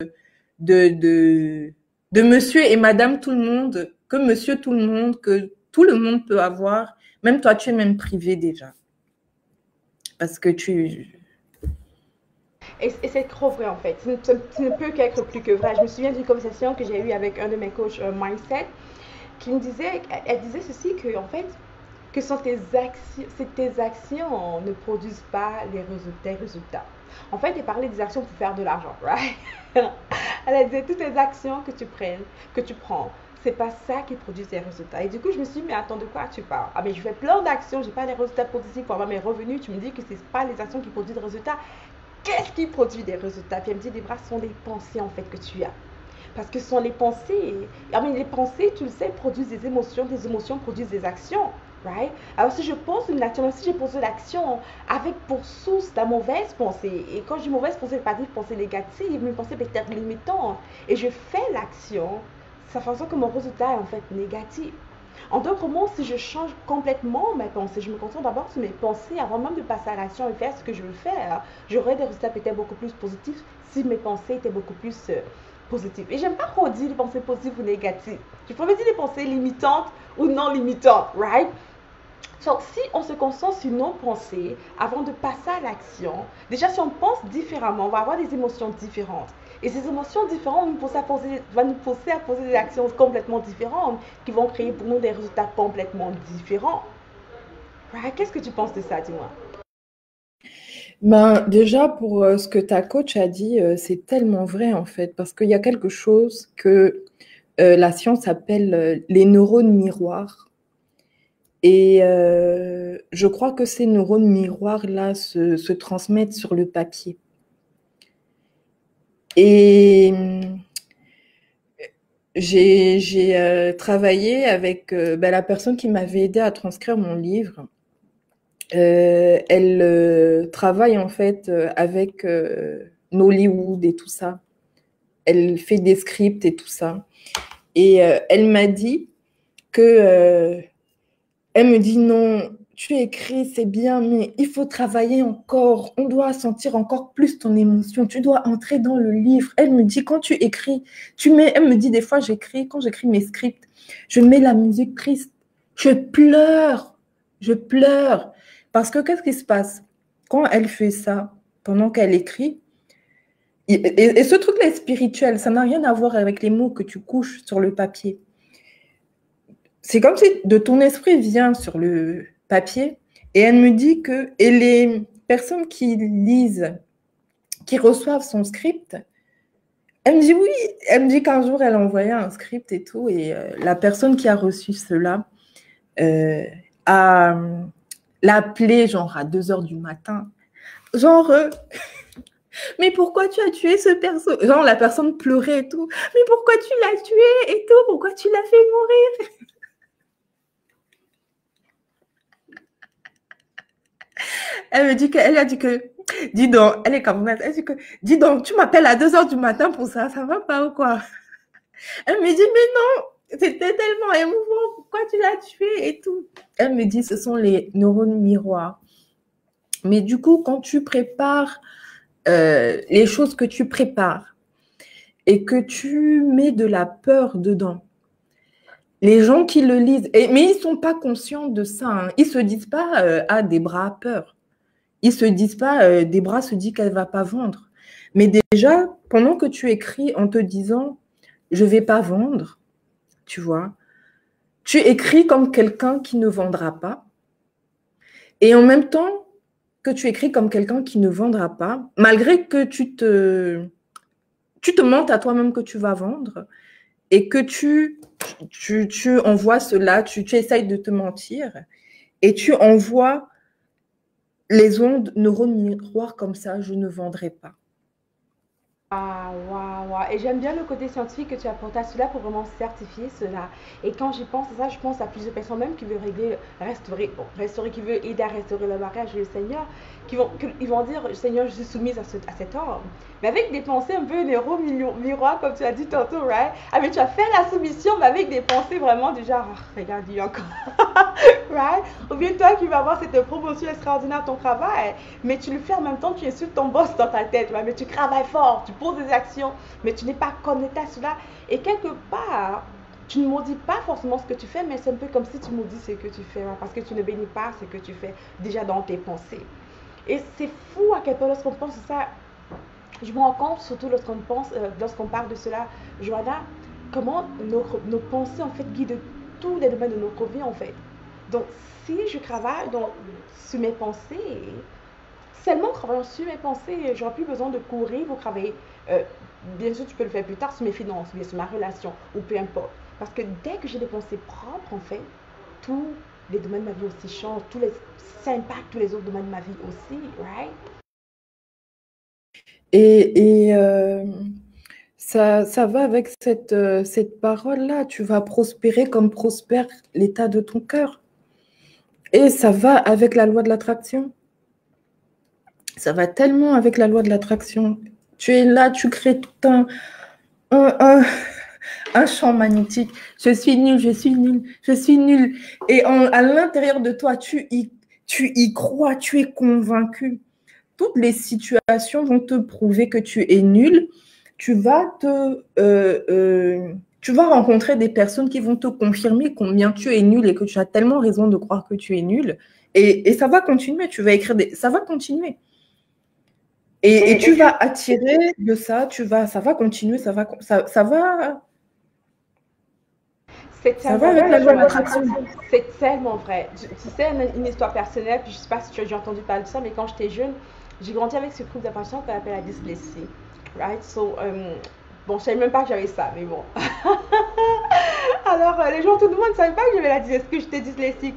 de, de, de monsieur et madame tout le monde, que monsieur tout le monde, que tout le monde peut avoir. Même toi, tu es même privé déjà. Parce que tu... Et, c'est trop vrai en fait. Ce, ne peut qu'être plus que vrai. Je me souviens d'une conversation que j'ai eue avec un de mes coachs euh, mindset qui me disait, elle disait ceci que en fait, que sont tes actions, tes actions ne produisent pas les résultats, résultats. En fait, elle parlait des actions pour faire de l'argent, right? elle disait toutes les actions que tu prennes, que tu prends, c'est pas ça qui produit tes résultats. Et du coup, je me suis dit, mais attends, de quoi tu parles? Ah, mais je fais plein d'actions, j'ai pas les résultats positifs pour avoir mes revenus. Tu me dis que c'est pas les actions qui produisent des résultats. Qu'est-ce qui produit des résultats? Puis elle me dit, des bras sont des pensées en fait que tu as. Parce que ce sont les pensées. Ah, mais les pensées, tu le sais, produisent des émotions. Des émotions produisent des actions. Right? Alors, si je pose une action, si j'ai posé l'action avec pour source la mauvaise pensée, et quand je dis mauvaise pensée, pas dire pensée négative, mais pensée peut-être limitante, et je fais l'action, ça fait en que mon résultat est en fait négatif. En d'autres mots, si je change complètement mes pensées, je me concentre d'abord sur mes pensées avant même de passer à l'action et faire ce que je veux faire, j'aurai des résultats peut-être beaucoup plus positifs si mes pensées étaient beaucoup plus euh, positives. Et j'aime pas redire les pensées positives ou négatives. Je préfère dire les pensées limitantes ou non limitantes, right? Donc, si on se concentre sur nos pensées avant de passer à l'action, déjà si on pense différemment, on va avoir des émotions différentes. Et ces émotions différentes nous nous pousser à poser des actions complètement différentes qui vont créer pour nous des résultats complètement différents. Qu'est-ce que tu penses de ça, dis-moi? Ben, déjà, pour euh, ce que ta coach a dit, euh, c'est tellement vrai en fait, parce qu'il y a quelque chose que euh, la science appelle les neurones miroirs. Et je crois que ces neurones miroirs-là se transmettent sur le papier. Et j'ai travaillé avec ben, la personne qui m'avait aidé à transcrire mon livre. Euh, elle euh, travaille en fait euh, avec Nollywood et tout ça. Elle fait des scripts et tout ça. Et elle m'a dit que elle me dit non, tu écris, c'est bien, mais il faut travailler encore. On doit sentir encore plus ton émotion. Tu dois entrer dans le livre. Elle me dit quand tu écris, tu mets. Elle me dit des fois j'écris quand j'écris mes scripts, je mets la musique triste. Je pleure, je pleure. Parce que qu'est-ce qui se passe? Quand elle fait ça, pendant qu'elle écrit et, ce truc-là est spirituel, ça n'a rien à voir avec les mots que tu couches sur le papier. C'est comme si de ton esprit vient sur le papier et elle me dit que, et les personnes qui lisent, qui reçoivent son script, elle me dit oui, elle me dit qu'un jour elle a envoyé un script et tout, et euh, la personne qui a reçu cela euh, a, l'appeler genre à 2 heures du matin. Genre, euh, mais pourquoi tu as tué ce perso? Genre, la personne pleurait et tout. Mais pourquoi tu l'as tué et tout? Pourquoi tu l'as fait mourir? Elle me dit qu'elle a dit que, dis donc, elle est comme elle dit que, dis donc, tu m'appelles à 2 heures du matin pour ça, ça va pas ou quoi? Elle me dit, mais non, c'était tellement émouvant, pourquoi tu l'as tué et tout? Elle me dit, ce sont les neurones miroirs. Mais du coup, quand tu prépares euh, les choses que tu prépares et que tu mets de la peur dedans, les gens qui le lisent, mais ils ne sont pas conscients de ça. Hein. Ils ne se disent pas, euh, ah, des bras peur. Ils ne se disent pas, euh, des bras se dit qu'elle ne va pas vendre. Mais déjà, pendant que tu écris en te disant, je ne vais pas vendre, tu vois. Tu écris comme quelqu'un qui ne vendra pas. Et en même temps que tu écris comme quelqu'un qui ne vendra pas, malgré que tu te, tu te mentes à toi-même que tu vas vendre et que tu, tu, envoies cela, tu, tu essayes de te mentir et tu envoies les ondes neurones miroirs comme ça, je ne vendrai pas. Ah, waouh. Et j'aime bien le côté scientifique que tu apportes à cela pour vraiment certifier cela. Et quand j'y pense à ça, je pense à plusieurs personnes même qui veulent régler, restaurer, restaurer, qui veulent aider à restaurer le mariage du Seigneur, ils vont dire, Seigneur, je suis soumise à, ce, à cet homme. Mais avec des pensées un peu néro miroir, comme tu as dit tantôt, right? Ah, mais tu as fait la soumission, mais avec des pensées vraiment du genre, ah, regarde, lui encore. right? Ou bien toi qui vas avoir cette promotion extraordinaire à ton travail, mais tu le fais en même temps, tu insultes ton boss dans ta tête, right? mais tu travailles fort, tu poses des actions, mais tu n'es pas connecté à cela. Et quelque part, tu ne maudis pas forcément ce que tu fais, mais c'est un peu comme si tu maudis ce que tu fais, parce que tu ne bénis pas ce que tu fais déjà dans tes pensées. Et c'est fou à quel point lorsqu'on pense ça, je me rends compte, surtout lorsqu'on pense, euh, lorsqu'on parle de cela, Joanna, comment nos, pensées en fait guident tous les domaines de notre vie en fait. Donc si je travaille donc, sur mes pensées, seulement en travaillant sur mes pensées, j'aurai plus besoin de courir pour travailler. Euh, bien sûr, tu peux le faire plus tard sur mes finances, sur ma relation, ou peu importe. Parce que dès que j'ai des pensées propres, en fait, tous les domaines de ma vie aussi changent, les, ça impacte tous les autres domaines de ma vie aussi, right? Et, et euh, ça, ça va avec cette, euh, cette parole-là. Tu vas prospérer comme prospère l'état de ton cœur. Et ça va avec la loi de l'attraction. Ça va tellement avec la loi de l'attraction. Tu es là, tu crées tout un, un, champ magnétique. Je suis nul, je suis nul, je suis nul. Et à l'intérieur de toi, tu y, tu y crois, tu es convaincu. Toutes les situations vont te prouver que tu es nul. Tu vas te, euh, euh, tu vas rencontrer des personnes qui vont te confirmer combien tu es nul et que tu as tellement raison de croire que tu es nul. Et, et ça va continuer. Tu vas écrire des, ça va continuer. Et, tu vas attirer de ça, tu vas, ça va continuer, ça va, ça, ça va. C'est tellement tellement vrai. Tu tu sais, une, une histoire personnelle, puis je sais pas si tu as déjà entendu parler de ça, mais quand j'étais jeune, j'ai grandi avec ce groupe de patients qu'on appelle la dyslexie. Right? So, euh, bon, je savais même pas que j'avais ça, mais bon. Alors, euh, les gens, tout le monde ne savait pas que j'avais la dyslexie, que j'étais dyslexique.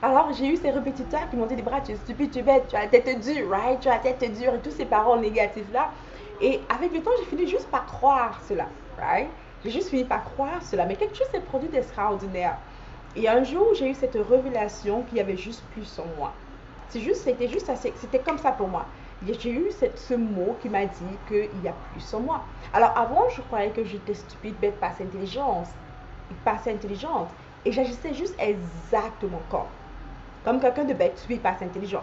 Alors, j'ai eu ces répétiteurs qui m'ont dit, bras, tu es stupide, tu es bête, tu as la tête dure, right? Tu as la tête dure, et tous ces paroles négatives-là. Et avec le temps, j'ai fini juste par croire cela, right? J'ai juste fini par croire cela. Mais quelque chose s'est produit d'extraordinaire. Et un jour, j'ai eu cette révélation qu'il y avait juste plus en moi. C'est juste, c'était juste c'était comme ça pour moi. J'ai eu ce mot qui m'a dit qu'il y a plus en moi. Alors avant, je croyais que j'étais stupide, bête, pas assez intelligente, pas assez intelligente. Et j'agissais juste exactement comme. Comme quelqu'un de bête, stupide, pas assez intelligent.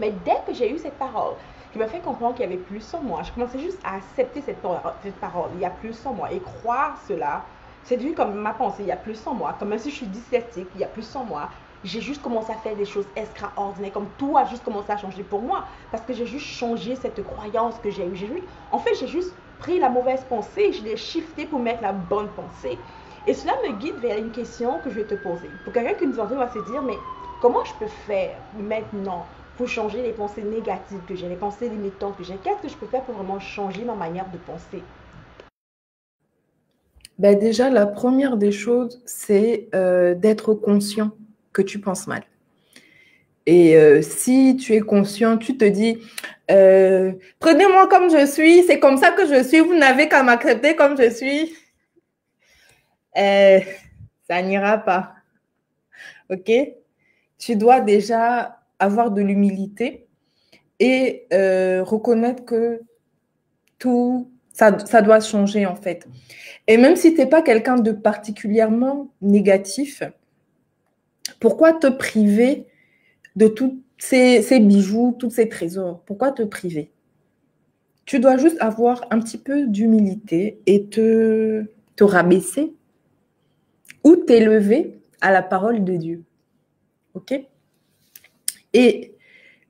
Mais dès que j'ai eu cette parole qui m'a fait comprendre qu'il y avait plus en moi, je commençais juste à accepter cette parole. Il y a plus en moi. Et croire cela, c'est devenu comme ma pensée. Il y a plus en moi. Comme même si je suis dyslexique, il y a plus en moi. J'ai juste commencé à faire des choses extraordinaires. Comme tout a juste commencé à changer pour moi. Parce que j'ai juste changé cette croyance que j'ai eue. En fait, j'ai juste pris la mauvaise pensée, je l'ai shifté pour mettre la bonne pensée. Et cela me guide vers une question que je vais te poser. Pour quelqu'un qui nous entend, va se dire, mais comment je peux faire maintenant pour changer les pensées négatives que j'ai, les pensées limitantes que j'ai Qu'est-ce que je peux faire pour vraiment changer ma manière de penser? Ben déjà, la première des choses, c'est euh, d'être conscient que tu penses mal. Et euh, si tu es conscient, tu te dis, euh, prenez-moi comme je suis, c'est comme ça que je suis, vous n'avez qu'à m'accepter comme je suis. Ça n'ira pas. OK? Tu dois déjà avoir de l'humilité et euh, reconnaître que tout, ça, doit changer en fait. Et même si tu n'es pas quelqu'un de particulièrement négatif, pourquoi te priver de tous ces, ces bijoux, tous ces trésors? Pourquoi te priver? Tu dois juste avoir un petit peu d'humilité et te, te rabaisser ou t'élever à la parole de Dieu. OK? Et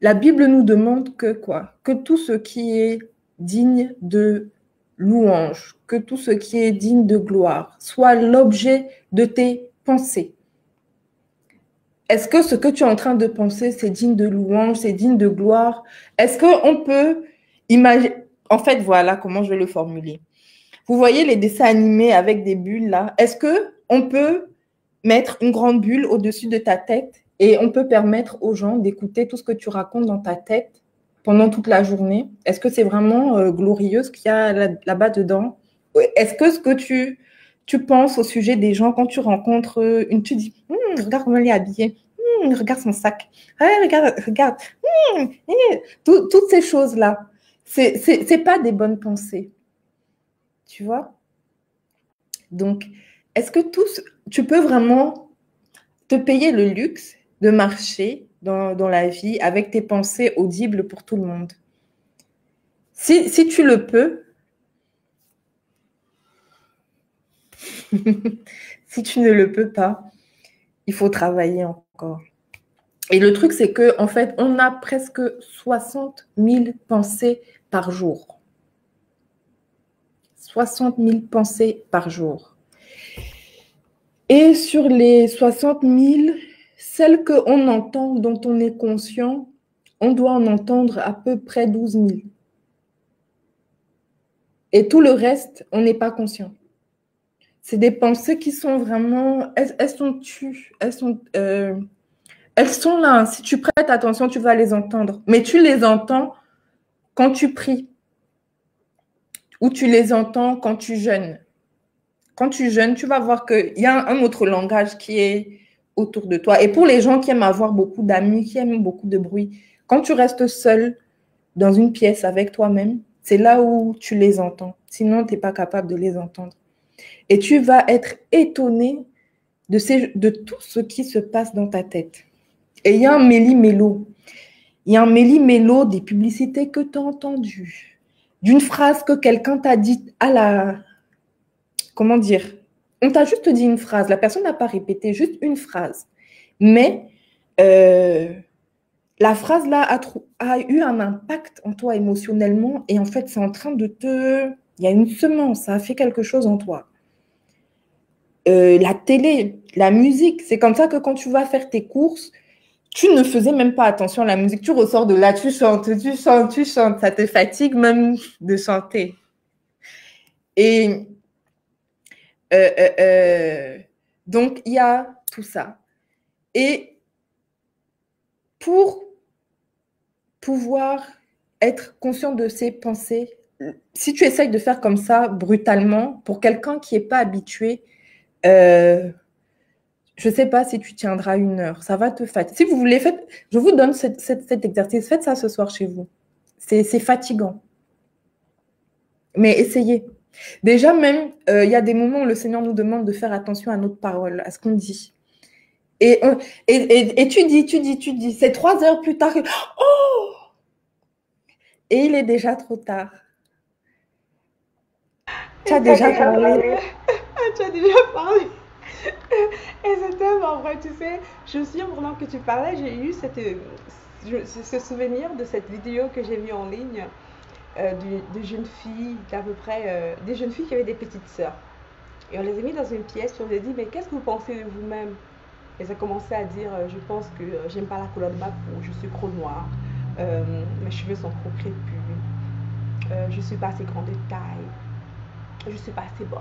la Bible nous demande que quoi? Que tout ce qui est digne de louange, que tout ce qui est digne de gloire soit l'objet de tes pensées. Est-ce que ce que tu es en train de penser, c'est digne de louange, c'est digne de gloire? Est-ce qu'on peut imaginer... En fait, voilà comment je vais le formuler. Vous voyez les dessins animés avec des bulles là? Est-ce que on peut mettre une grande bulle au-dessus de ta tête et on peut permettre aux gens d'écouter tout ce que tu racontes dans ta tête pendant toute la journée. Est-ce que c'est vraiment euh, glorieux ce qu'il y a là- là-bas dedans? Est-ce que ce que tu, tu penses au sujet des gens quand tu rencontres euh, une, tu dis, Hum, regarde comment elle est habillée, Hum, regarde son sac, regarde, regarde, Hum, eh. Tout- toutes ces choses-là, c'est c'est pas des bonnes pensées, tu vois? Donc, est-ce que tu peux vraiment te payer le luxe de marcher dans, dans la vie avec tes pensées audibles pour tout le monde si, tu le peux, si tu ne le peux pas, il faut travailler encore. Et le truc, c'est que en fait, on a presque 60 000 pensées par jour. 60 000 pensées par jour. Et sur les 60 000, celles qu'on entend, dont on est conscient, on doit en entendre à peu près 12 000. Et tout le reste, on n'est pas conscient. C'est des pensées qui sont vraiment, elles, sont tues, elles sont, euh, elles sont là. Si tu prêtes attention, tu vas les entendre. Mais tu les entends quand tu pries ou tu les entends quand tu jeûnes. Quand tu jeûnes, tu vas voir qu'il y a un autre langage qui est autour de toi. Et pour les gens qui aiment avoir beaucoup d'amis, qui aiment beaucoup de bruit, quand tu restes seul dans une pièce avec toi-même, c'est là où tu les entends. Sinon, tu n'es pas capable de les entendre. Et tu vas être étonné de, tout ce qui se passe dans ta tête. Et il y a un méli-mélo. Il y a un méli-mélo des publicités que tu as entendues, d'une phrase que quelqu'un t'a dit à la... Comment dire On t'a juste dit une phrase. La personne n'a pas répété, juste une phrase. Mais euh, la phrase là a, eu un impact en toi émotionnellement et en fait, c'est en train de te. Il y a une semence, ça a fait quelque chose en toi. euh, la télé, la musique. C'est comme ça que quand tu vas faire tes courses, tu ne faisais même pas attention à la musique. Tu ressors de là, tu chantes, tu chantes, tu chantes. Ça te fatigue même de chanter. Et euh, euh, donc, il y a tout ça. Et pour pouvoir être conscient de ses pensées, si tu essayes de faire comme ça brutalement, pour quelqu'un qui n'est pas habitué, euh, je ne sais pas si tu tiendras une heure. Ça va te fatiguer. Si vous voulez, faites, je vous donne cet exercice. Faites ça ce soir chez vous. C'est fatigant. Mais essayez. Déjà, même, euh, il y a des moments où le Seigneur nous demande de faire attention à notre parole, à ce qu'on dit. Et, et, et, tu dis, tu dis, tu dis. C'est trois heures plus tard. Oh Et il est déjà trop tard. Tu as déjà parlé. tu as déjà parlé. Et c'est tellement vrai, tu sais, je suis pendant que tu parlais, j'ai eu cette, ce souvenir de cette vidéo que j'ai vue en ligne euh, de, jeunes filles, d'à peu près, euh, des jeunes filles qui avaient des petites sœurs. Et on les a mis dans une pièce, et on les a dit, mais qu'est-ce que vous pensez de vous-même? Et ça commençait à dire, euh, je pense que j'aime pas la couleur de ma peau, je suis trop noire, mes cheveux sont trop crépus, je suis pas assez grande de taille, je suis pas assez bonne.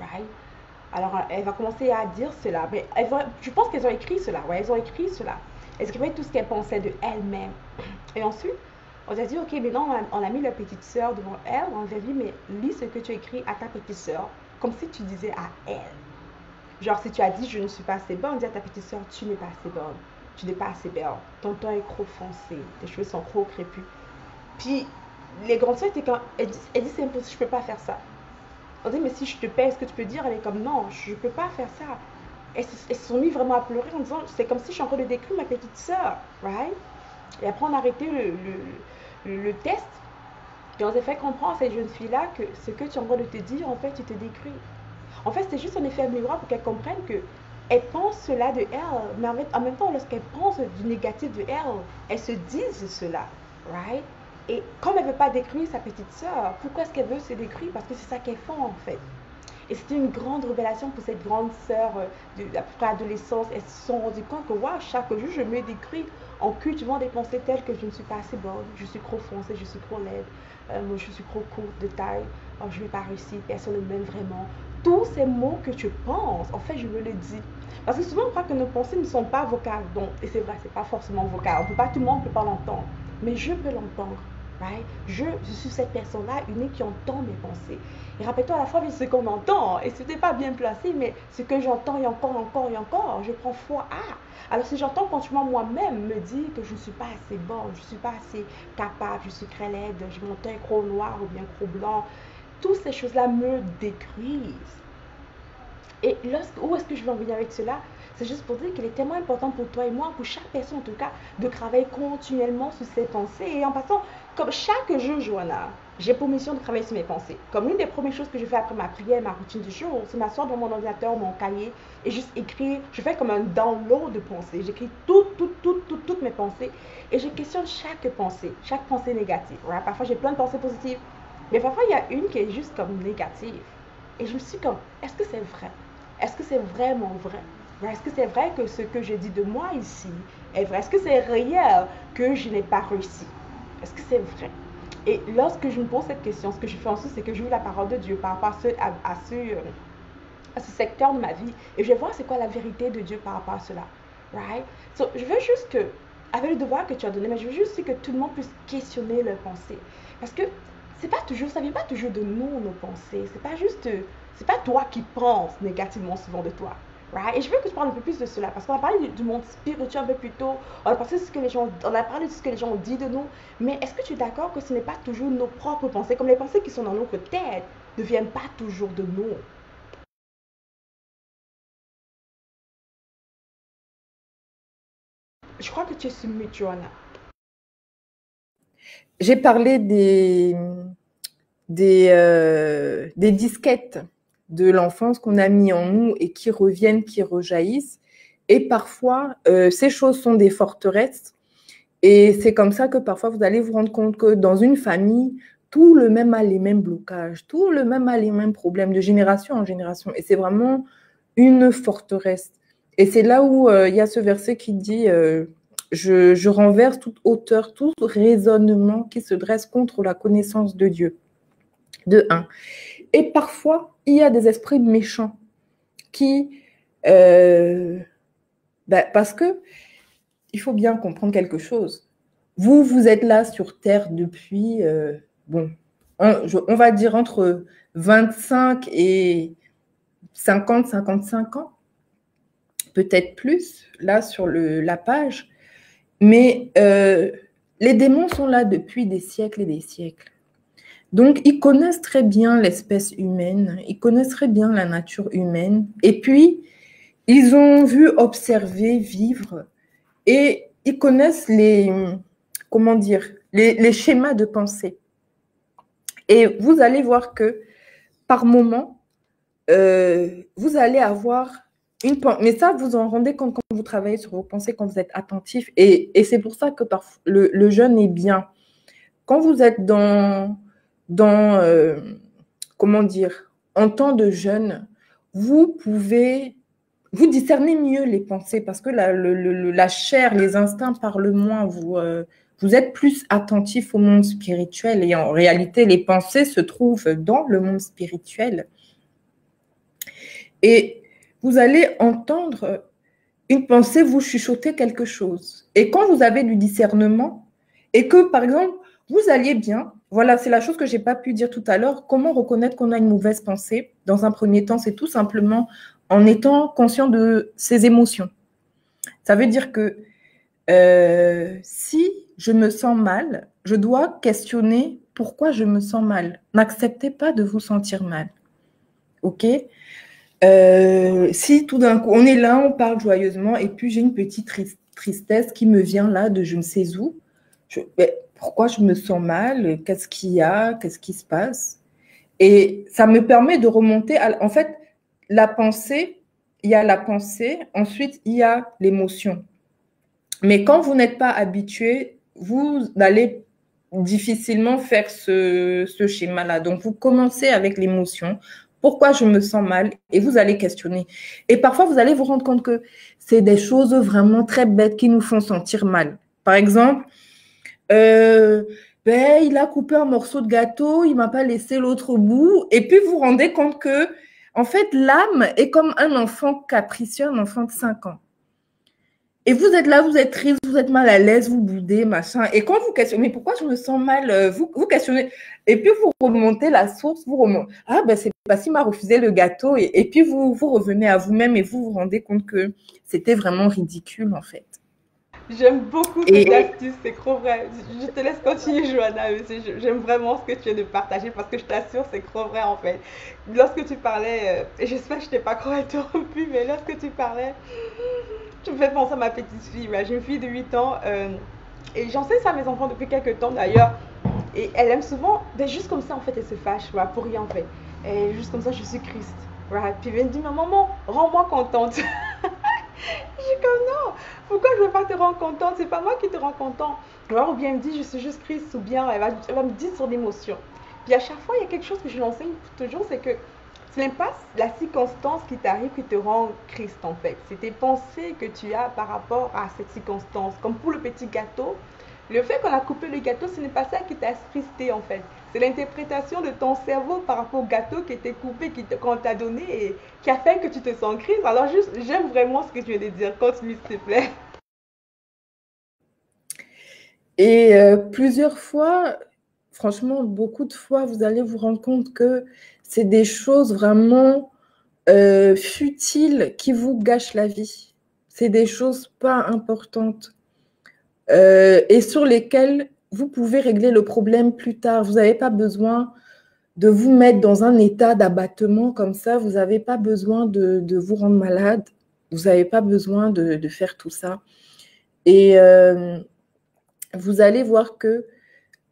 Right? Alors, elle va commencer à dire cela. Mais elle je pense qu'elles ont écrit cela. Ouais, elles ont écrit cela. Elles écrivaient tout ce qu'elles pensaient de elles-mêmes. Et ensuite, on a dit, OK, maintenant, on a, mis la petite sœur devant elle. On lui a dit, mais lis ce que tu as écrit à ta petite sœur, comme si tu disais à elle. Genre, si tu as dit, je ne suis pas assez bonne, dis à ta petite sœur, tu n'es pas assez bonne. Tu n'es pas assez belle. Ton teint est trop foncé. Tes cheveux sont trop crépus. Puis, les grandes sœurs étaient quand. Elles disent, c'est impossible, je ne peux pas faire ça. On dit, mais si je te paie, est-ce que tu peux dire? Elle est comme, non, je ne peux pas faire ça. Elles, se sont mis vraiment à pleurer en disant, c'est comme si je suis en train de décrire ma petite sœur, right? Et après, on a arrêté le, test. Et on s'est fait comprendre à cette jeune fille-là que ce que tu es en train de te dire, en fait, tu te décris. En fait, c'est juste un effet miroir pour qu'elle comprenne que elle pense cela de elle, mais en même temps, lorsqu'elle pense du négatif de elle, elle se disent cela, right? Et comme elle ne veut pas décrire sa petite sœur, pourquoi est-ce qu'elle veut se décrire? Parce que c'est ça qu'elle fait en fait. Et c'était une grande révélation pour cette grande sœur euh, de, près adolescence. Elles se sont rendues compte que wow, chaque jour, je me décris en cultivant des pensées telles que je ne suis pas assez bonne, je suis trop foncée, je suis trop laide, euh, je suis trop courte de taille, oh, je ne vais pas réussir, personne ne m'aime vraiment. Tous ces mots que tu penses, en fait, je me le dis. Parce que souvent, on croit que nos pensées ne sont pas vocales. Donc, et c'est vrai, c'est pas forcément vocal. On peut pas, tout le monde ne peut pas l'entendre. Mais je peux l'entendre. Je, suis cette personne-là unique qui entend mes pensées. Et rappelle-toi à la fois ce qu'on entend, et ce n'est pas bien placé, mais ce que j'entends et encore, encore et encore, je prends foi à. Alors si j'entends continuellement moi-même me dire que je ne suis pas assez bonne, je ne suis pas assez capable, je suis très laide, je mon teint trop noir ou bien trop blanc, toutes ces choses-là me détruisent. Et où est-ce que je veux en venir avec cela? C'est juste pour dire qu'il est tellement important pour toi et moi, pour chaque personne en tout cas, de travailler continuellement sur ses pensées. Et en passant, comme chaque jour, Joanna, j'ai pour mission de travailler sur mes pensées. Comme l'une des premières choses que je fais après ma prière, ma routine du jour, c'est m'asseoir dans mon ordinateur, mon cahier et juste écrire. Je fais comme un download de pensées. J'écris toutes, toutes, toutes, toutes, toutes mes pensées et je questionne chaque pensée, chaque pensée négative. Parfois, j'ai plein de pensées positives, mais parfois, il y a une qui est juste comme négative. Et je me suis comme, est-ce que c'est vrai? Est-ce que c'est vraiment vrai? Est-ce que c'est vrai que ce que je dis de moi ici est vrai? Est-ce que c'est réel que je n'ai pas réussi? Est-ce que c'est vrai? Et lorsque je me pose cette question, ce que je fais ensuite, c'est que je lis la parole de Dieu par rapport à ce, à, ce, euh, à ce secteur de ma vie et je vais voir c'est quoi la vérité de Dieu par rapport à cela. Right? So, je veux juste que, avec le devoir que tu as donné, mais je veux juste que tout le monde puisse questionner leurs pensées. Parce que c'est pas toujours, ça vient pas toujours de nous, nos pensées. C'est pas juste, c'est pas toi qui penses négativement souvent de toi. Et je veux que tu parles un peu plus de cela, parce qu'on a parlé du, monde spirituel un peu plus tôt, on a, parlé de ce que les gens, on a parlé de ce que les gens ont dit de nous, mais est-ce que tu es d'accord que ce n'est pas toujours nos propres pensées, comme les pensées qui sont dans notre tête ne viennent pas toujours de nous? Je crois que tu es soumis, Joanna. J'ai parlé des, des, euh, des disquettes de l'enfance qu'on a mis en nous et qui reviennent, qui rejaillissent. Et parfois, euh, ces choses sont des forteresses. Et c'est comme ça que parfois vous allez vous rendre compte que dans une famille, tout le même a les mêmes blocages, tout le même a les mêmes problèmes de génération en génération. Et c'est vraiment une forteresse. Et c'est là où euh, il y a ce verset qui dit euh, je, je, renverse toute hauteur, tout raisonnement qui se dresse contre la connaissance de Dieu. De un. Et parfois, il y a des esprits méchants qui. Euh, ben, parce que il faut bien comprendre quelque chose. Vous, vous êtes là sur Terre depuis, bon, on, va dire entre 25 et 50, 55 ans, peut-être plus, là sur la page. Mais euh, les démons sont là depuis des siècles et des siècles. Donc, ils connaissent très bien l'espèce humaine, ils connaissent très bien la nature humaine. Et puis, ils ont vu observer, vivre, et ils connaissent les, comment dire, les schémas de pensée. Et vous allez voir que par moment, euh, vous allez avoir une pensée. Mais ça, vous en rendez compte quand vous travaillez sur vos pensées, quand vous êtes attentif. Et, c'est pour ça que le, le, jeûne est bien. Quand vous êtes dans, dans euh, comment dire, en temps de jeûne, vous pouvez vous discernez mieux les pensées parce que la, la chair, les instincts parlent moins. Vous, euh, vous êtes plus attentif au monde spirituel et en réalité, les pensées se trouvent dans le monde spirituel. Et vous allez entendre une pensée vous chuchoter quelque chose. Et quand vous avez du discernement et que, par exemple, vous alliez bien, voilà, c'est la chose que je n'ai pas pu dire tout à l'heure, comment reconnaître qu'on a une mauvaise pensée? Dans un premier temps, c'est tout simplement en étant conscient de ses émotions. Ça veut dire que euh, si je me sens mal, je dois questionner pourquoi je me sens mal. N'acceptez pas de vous sentir mal. OK? Euh, Si tout d'un coup, on est là, on parle joyeusement, et puis j'ai une petite tristesse qui me vient là de je ne sais où. Pourquoi je me sens mal Qu'est-ce qu'il y a Qu'est-ce qui se passe Et ça me permet de remonter. À, en fait, la pensée, il y a la pensée, ensuite il y a l'émotion. Mais quand vous n'êtes pas habitué vous allez difficilement faire ce, schéma-là. Donc, vous commencez avec l'émotion. Pourquoi je me sens mal? Et vous allez questionner. Et parfois, vous allez vous rendre compte que c'est des choses vraiment très bêtes qui nous font sentir mal. Par exemple, euh, ben, il a coupé un morceau de gâteau, il m'a pas laissé l'autre bout. Et puis, vous vous rendez compte que, en fait, l'âme est comme un enfant capricieux, un enfant de 5 ans. Et vous êtes là, vous êtes triste, vous êtes mal à l'aise, vous boudez, machin. Et quand vous questionnez, mais pourquoi je me sens mal euh, vous, vous questionnez. Et puis vous remontez la source, vous remontez. Ah, ben c'est parce qu'il m'a refusé le gâteau. Et, et puis vous, vous revenez à vous-même et vous vous rendez compte que c'était vraiment ridicule, en fait. J'aime beaucoup cette et... astuce, c'est trop vrai. Je te laisse continuer, Johanna. J'aime vraiment ce que tu viens de partager parce que je t'assure, c'est trop vrai en fait. Lorsque tu parlais, euh, et j'espère que je t'ai pas trop interrompu, mais lorsque tu parlais, tu me fais penser à ma petite fille. J'ai une fille de 8 ans euh, et j'enseigne ça à mes enfants depuis quelques temps d'ailleurs. Et elle aime souvent, ben, juste comme ça en fait, elle se fâche voilà, pour rien en fait. Et juste comme ça, je suis Christ. Voilà. Puis elle me dit, maman, rends-moi contente. je suis comme non, pourquoi je ne veux pas te rendre contente? C'est pas moi qui te rends content. ou bien elle me dit, je suis juste Christ, ou bien elle va, me dire son émotion. Puis à chaque fois, il y a quelque chose que je l'enseigne toujours, c'est que ce n'est pas la circonstance qui t'arrive qui te rend Christ en fait. C'est tes pensées que tu as par rapport à cette circonstance. Comme pour le petit gâteau, le fait qu'on a coupé le gâteau, ce n'est pas ça qui t'a fristé en fait. C'est l'interprétation de ton cerveau par rapport au gâteau qui était coupé, qu'on t'a donné et qui a fait que tu te sens crise. Alors juste, j'aime vraiment ce que tu viens de dire. Continue s'il te plaît. Et euh, plusieurs fois, franchement, beaucoup de fois, vous allez vous rendre compte que c'est des choses vraiment euh, futiles qui vous gâchent la vie. C'est des choses pas importantes euh, et sur lesquelles vous pouvez régler le problème plus tard. Vous n'avez pas besoin de vous mettre dans un état d'abattement comme ça. Vous n'avez pas besoin de, vous rendre malade. Vous n'avez pas besoin de, faire tout ça. Et euh, vous allez voir que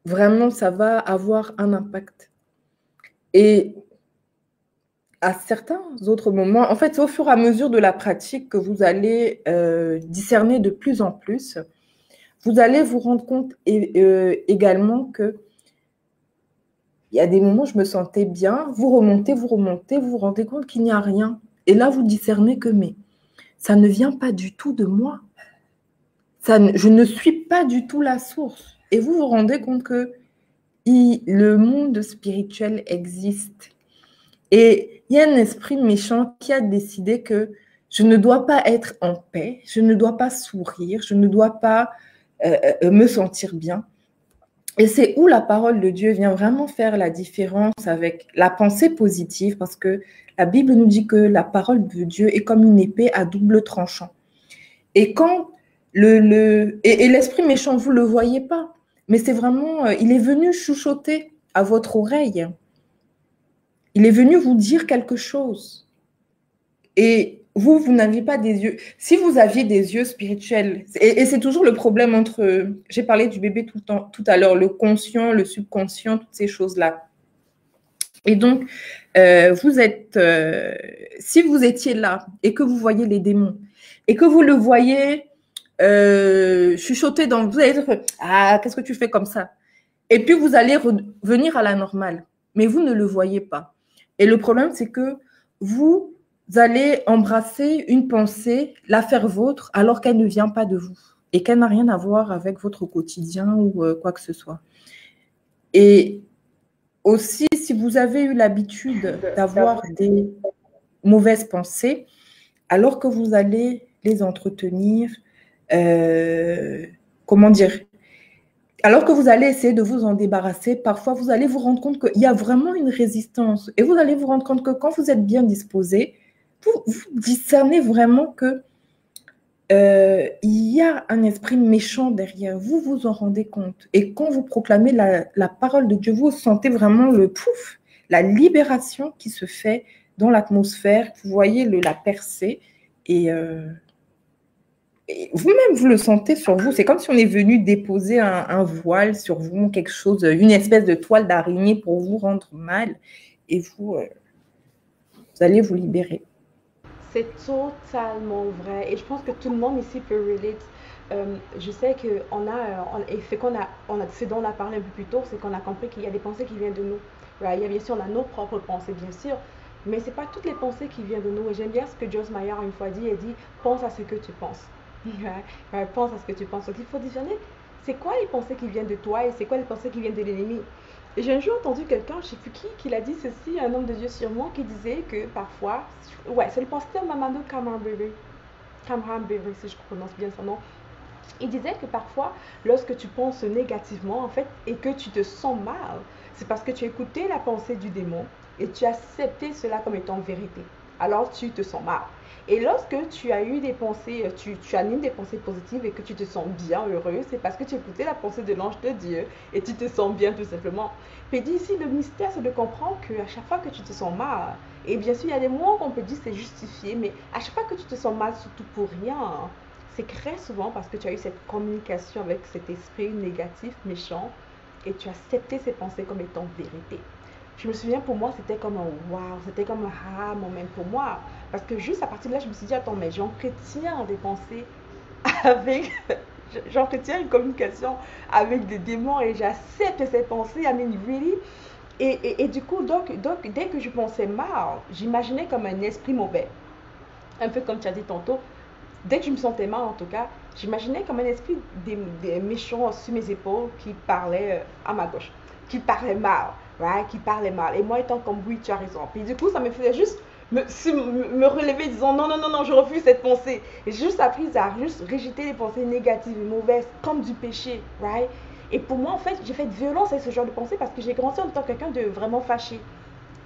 vraiment, ça va avoir un impact. Et à certains autres moments, en fait, c'est au fur et à mesure de la pratique que vous allez euh, discerner de plus en plus. Vous allez vous rendre compte euh, également que il y a des moments où je me sentais bien, vous remontez, vous remontez, vous vous rendez compte qu'il n'y a rien. Et là, vous discernez que, mais ça ne vient pas du tout de moi. Je ne suis pas du tout la source. Et vous vous rendez compte que le monde spirituel existe. Et il y a un esprit méchant qui a décidé que je ne dois pas être en paix, je ne dois pas sourire, je ne dois pas euh, euh, me sentir bien. Et c'est où la parole de Dieu vient vraiment faire la différence avec la pensée positive, parce que la Bible nous dit que la parole de Dieu est comme une épée à double tranchant. Et quand le, le et, l'esprit méchant, vous le voyez pas, mais c'est vraiment, euh, il est venu chuchoter à votre oreille. Il est venu vous dire quelque chose. Et vous, vous n'avez pas des yeux. Si vous aviez des yeux spirituels, et, c'est toujours le problème entre, j'ai parlé du bébé tout, le temps, tout à l'heure, le conscient, le subconscient, toutes ces choses-là. Et donc, euh, vous êtes, euh, si vous étiez là et que vous voyez les démons et que vous le voyez euh, chuchoter dans vous, allez dire ah qu'est-ce que tu fais comme ça? Et puis vous allez revenir à la normale, mais vous ne le voyez pas. Et le problème c'est que vous allez embrasser une pensée, la faire vôtre, alors qu'elle ne vient pas de vous et qu'elle n'a rien à voir avec votre quotidien ou euh, quoi que ce soit. Et aussi, si vous avez eu l'habitude d'avoir des mauvaises pensées, alors que vous allez les entretenir, euh, comment dire, alors que vous allez essayer de vous en débarrasser, parfois vous allez vous rendre compte qu'il y a vraiment une résistance. Et vous allez vous rendre compte que quand vous êtes bien disposé, vous, discernez vraiment que euh, il y a un esprit méchant derrière. Vous vous en rendez compte. Et quand vous proclamez la, parole de Dieu, vous sentez vraiment le pouf, la libération qui se fait dans l'atmosphère. Vous voyez la percée. Et, euh, vous-même, vous le sentez sur vous. C'est comme si on est venu déposer un, voile sur vous, quelque chose, une espèce de toile d'araignée pour vous rendre mal. Et vous, euh, vous allez vous libérer. C'est totalement vrai. Et je pense que tout le monde ici peut relate. Euh, je sais qu'on a, et c'est qu'on a, on a, ce dont on a parlé un peu plus tôt, c'est qu'on a compris qu'il y a des pensées qui viennent de nous. Il y a bien sûr, on a nos propres pensées, bien sûr, mais c'est pas toutes les pensées qui viennent de nous. Et j'aime bien ce que Joyce Meyer une fois dit, elle dit, pense à ce que tu penses. pense à ce que tu penses. Donc il faut discerner, c'est quoi les pensées qui viennent de toi et c'est quoi les pensées qui viennent de l'ennemi? Et j'ai un jour entendu quelqu'un, je sais plus qui, qui l'a dit ceci, un homme de Dieu sûrement, qui disait que parfois, ouais, c'est le pasteur Mamadou Kamarbebe, si je prononce bien son nom, il disait que parfois, lorsque tu penses négativement, en fait, et que tu te sens mal, c'est parce que tu as écouté la pensée du démon et tu as accepté cela comme étant vérité. Alors tu te sens mal. Et lorsque tu as eu des pensées, euh, tu, animes des pensées positives et que tu te sens bien, heureux, c'est parce que tu écoutais la pensée de l'ange de Dieu et tu te sens bien tout simplement. Puis ici, le mystère, c'est de comprendre qu'à chaque fois que tu te sens mal, et bien sûr, il y a des moments qu'on peut dire c'est justifié, mais à chaque fois que tu te sens mal, surtout pour rien, c'est très souvent parce que tu as eu cette communication avec cet esprit négatif, méchant, et tu as accepté ces pensées comme étant vérité je me souviens pour moi, c'était comme un wow, c'était comme un ah moment pour moi. Parce que juste à partir de là, je me suis dit, attends, mais j'entretiens des pensées avec. j'entretiens une communication avec des démons et j'accepte ces pensées. I mean, really? Et, et, du coup, donc, donc, dès que je pensais mal, j'imaginais comme un esprit mauvais. Un peu comme tu as dit tantôt. Dès que je me sentais mal, en tout cas, j'imaginais comme un esprit des, méchants sur mes épaules qui parlait euh, à ma gauche, qui parlait mal qui parlait mal. Et moi étant comme oui, tu as raison. Puis du coup, ça me faisait juste me, me relever disant non, non, non, non, je refuse cette pensée. Et j'ai juste appris à juste rejeter les pensées négatives et mauvaises comme du péché. Right? Et pour moi, en fait, j'ai fait de violence avec ce genre de pensée parce que j'ai grandi en tant que quelqu'un de vraiment fâché.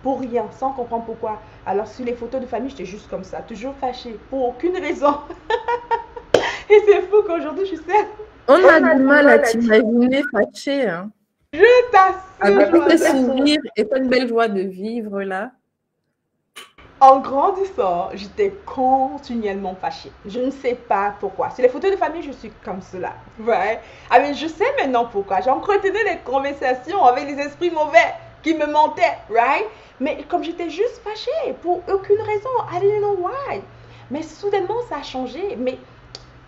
Pour rien, sans comprendre pourquoi. Alors, sur les photos de famille, j'étais juste comme ça, toujours fâché, pour aucune raison. et c'est fou qu'aujourd'hui, je sais. On a du mal à t'imaginer fâché. Hein. Je t'assure. Avec le sourire et pas une belle joie de vivre là. En grandissant, j'étais continuellement fâchée. Je ne sais pas pourquoi. Sur les photos de famille, je suis comme cela. Ouais. Ah, mais je sais maintenant pourquoi. J'entretenais les conversations avec les esprits mauvais qui me mentaient, right? Mais comme j'étais juste fâchée pour aucune raison. I didn't know why. Mais soudainement, ça a changé. Mais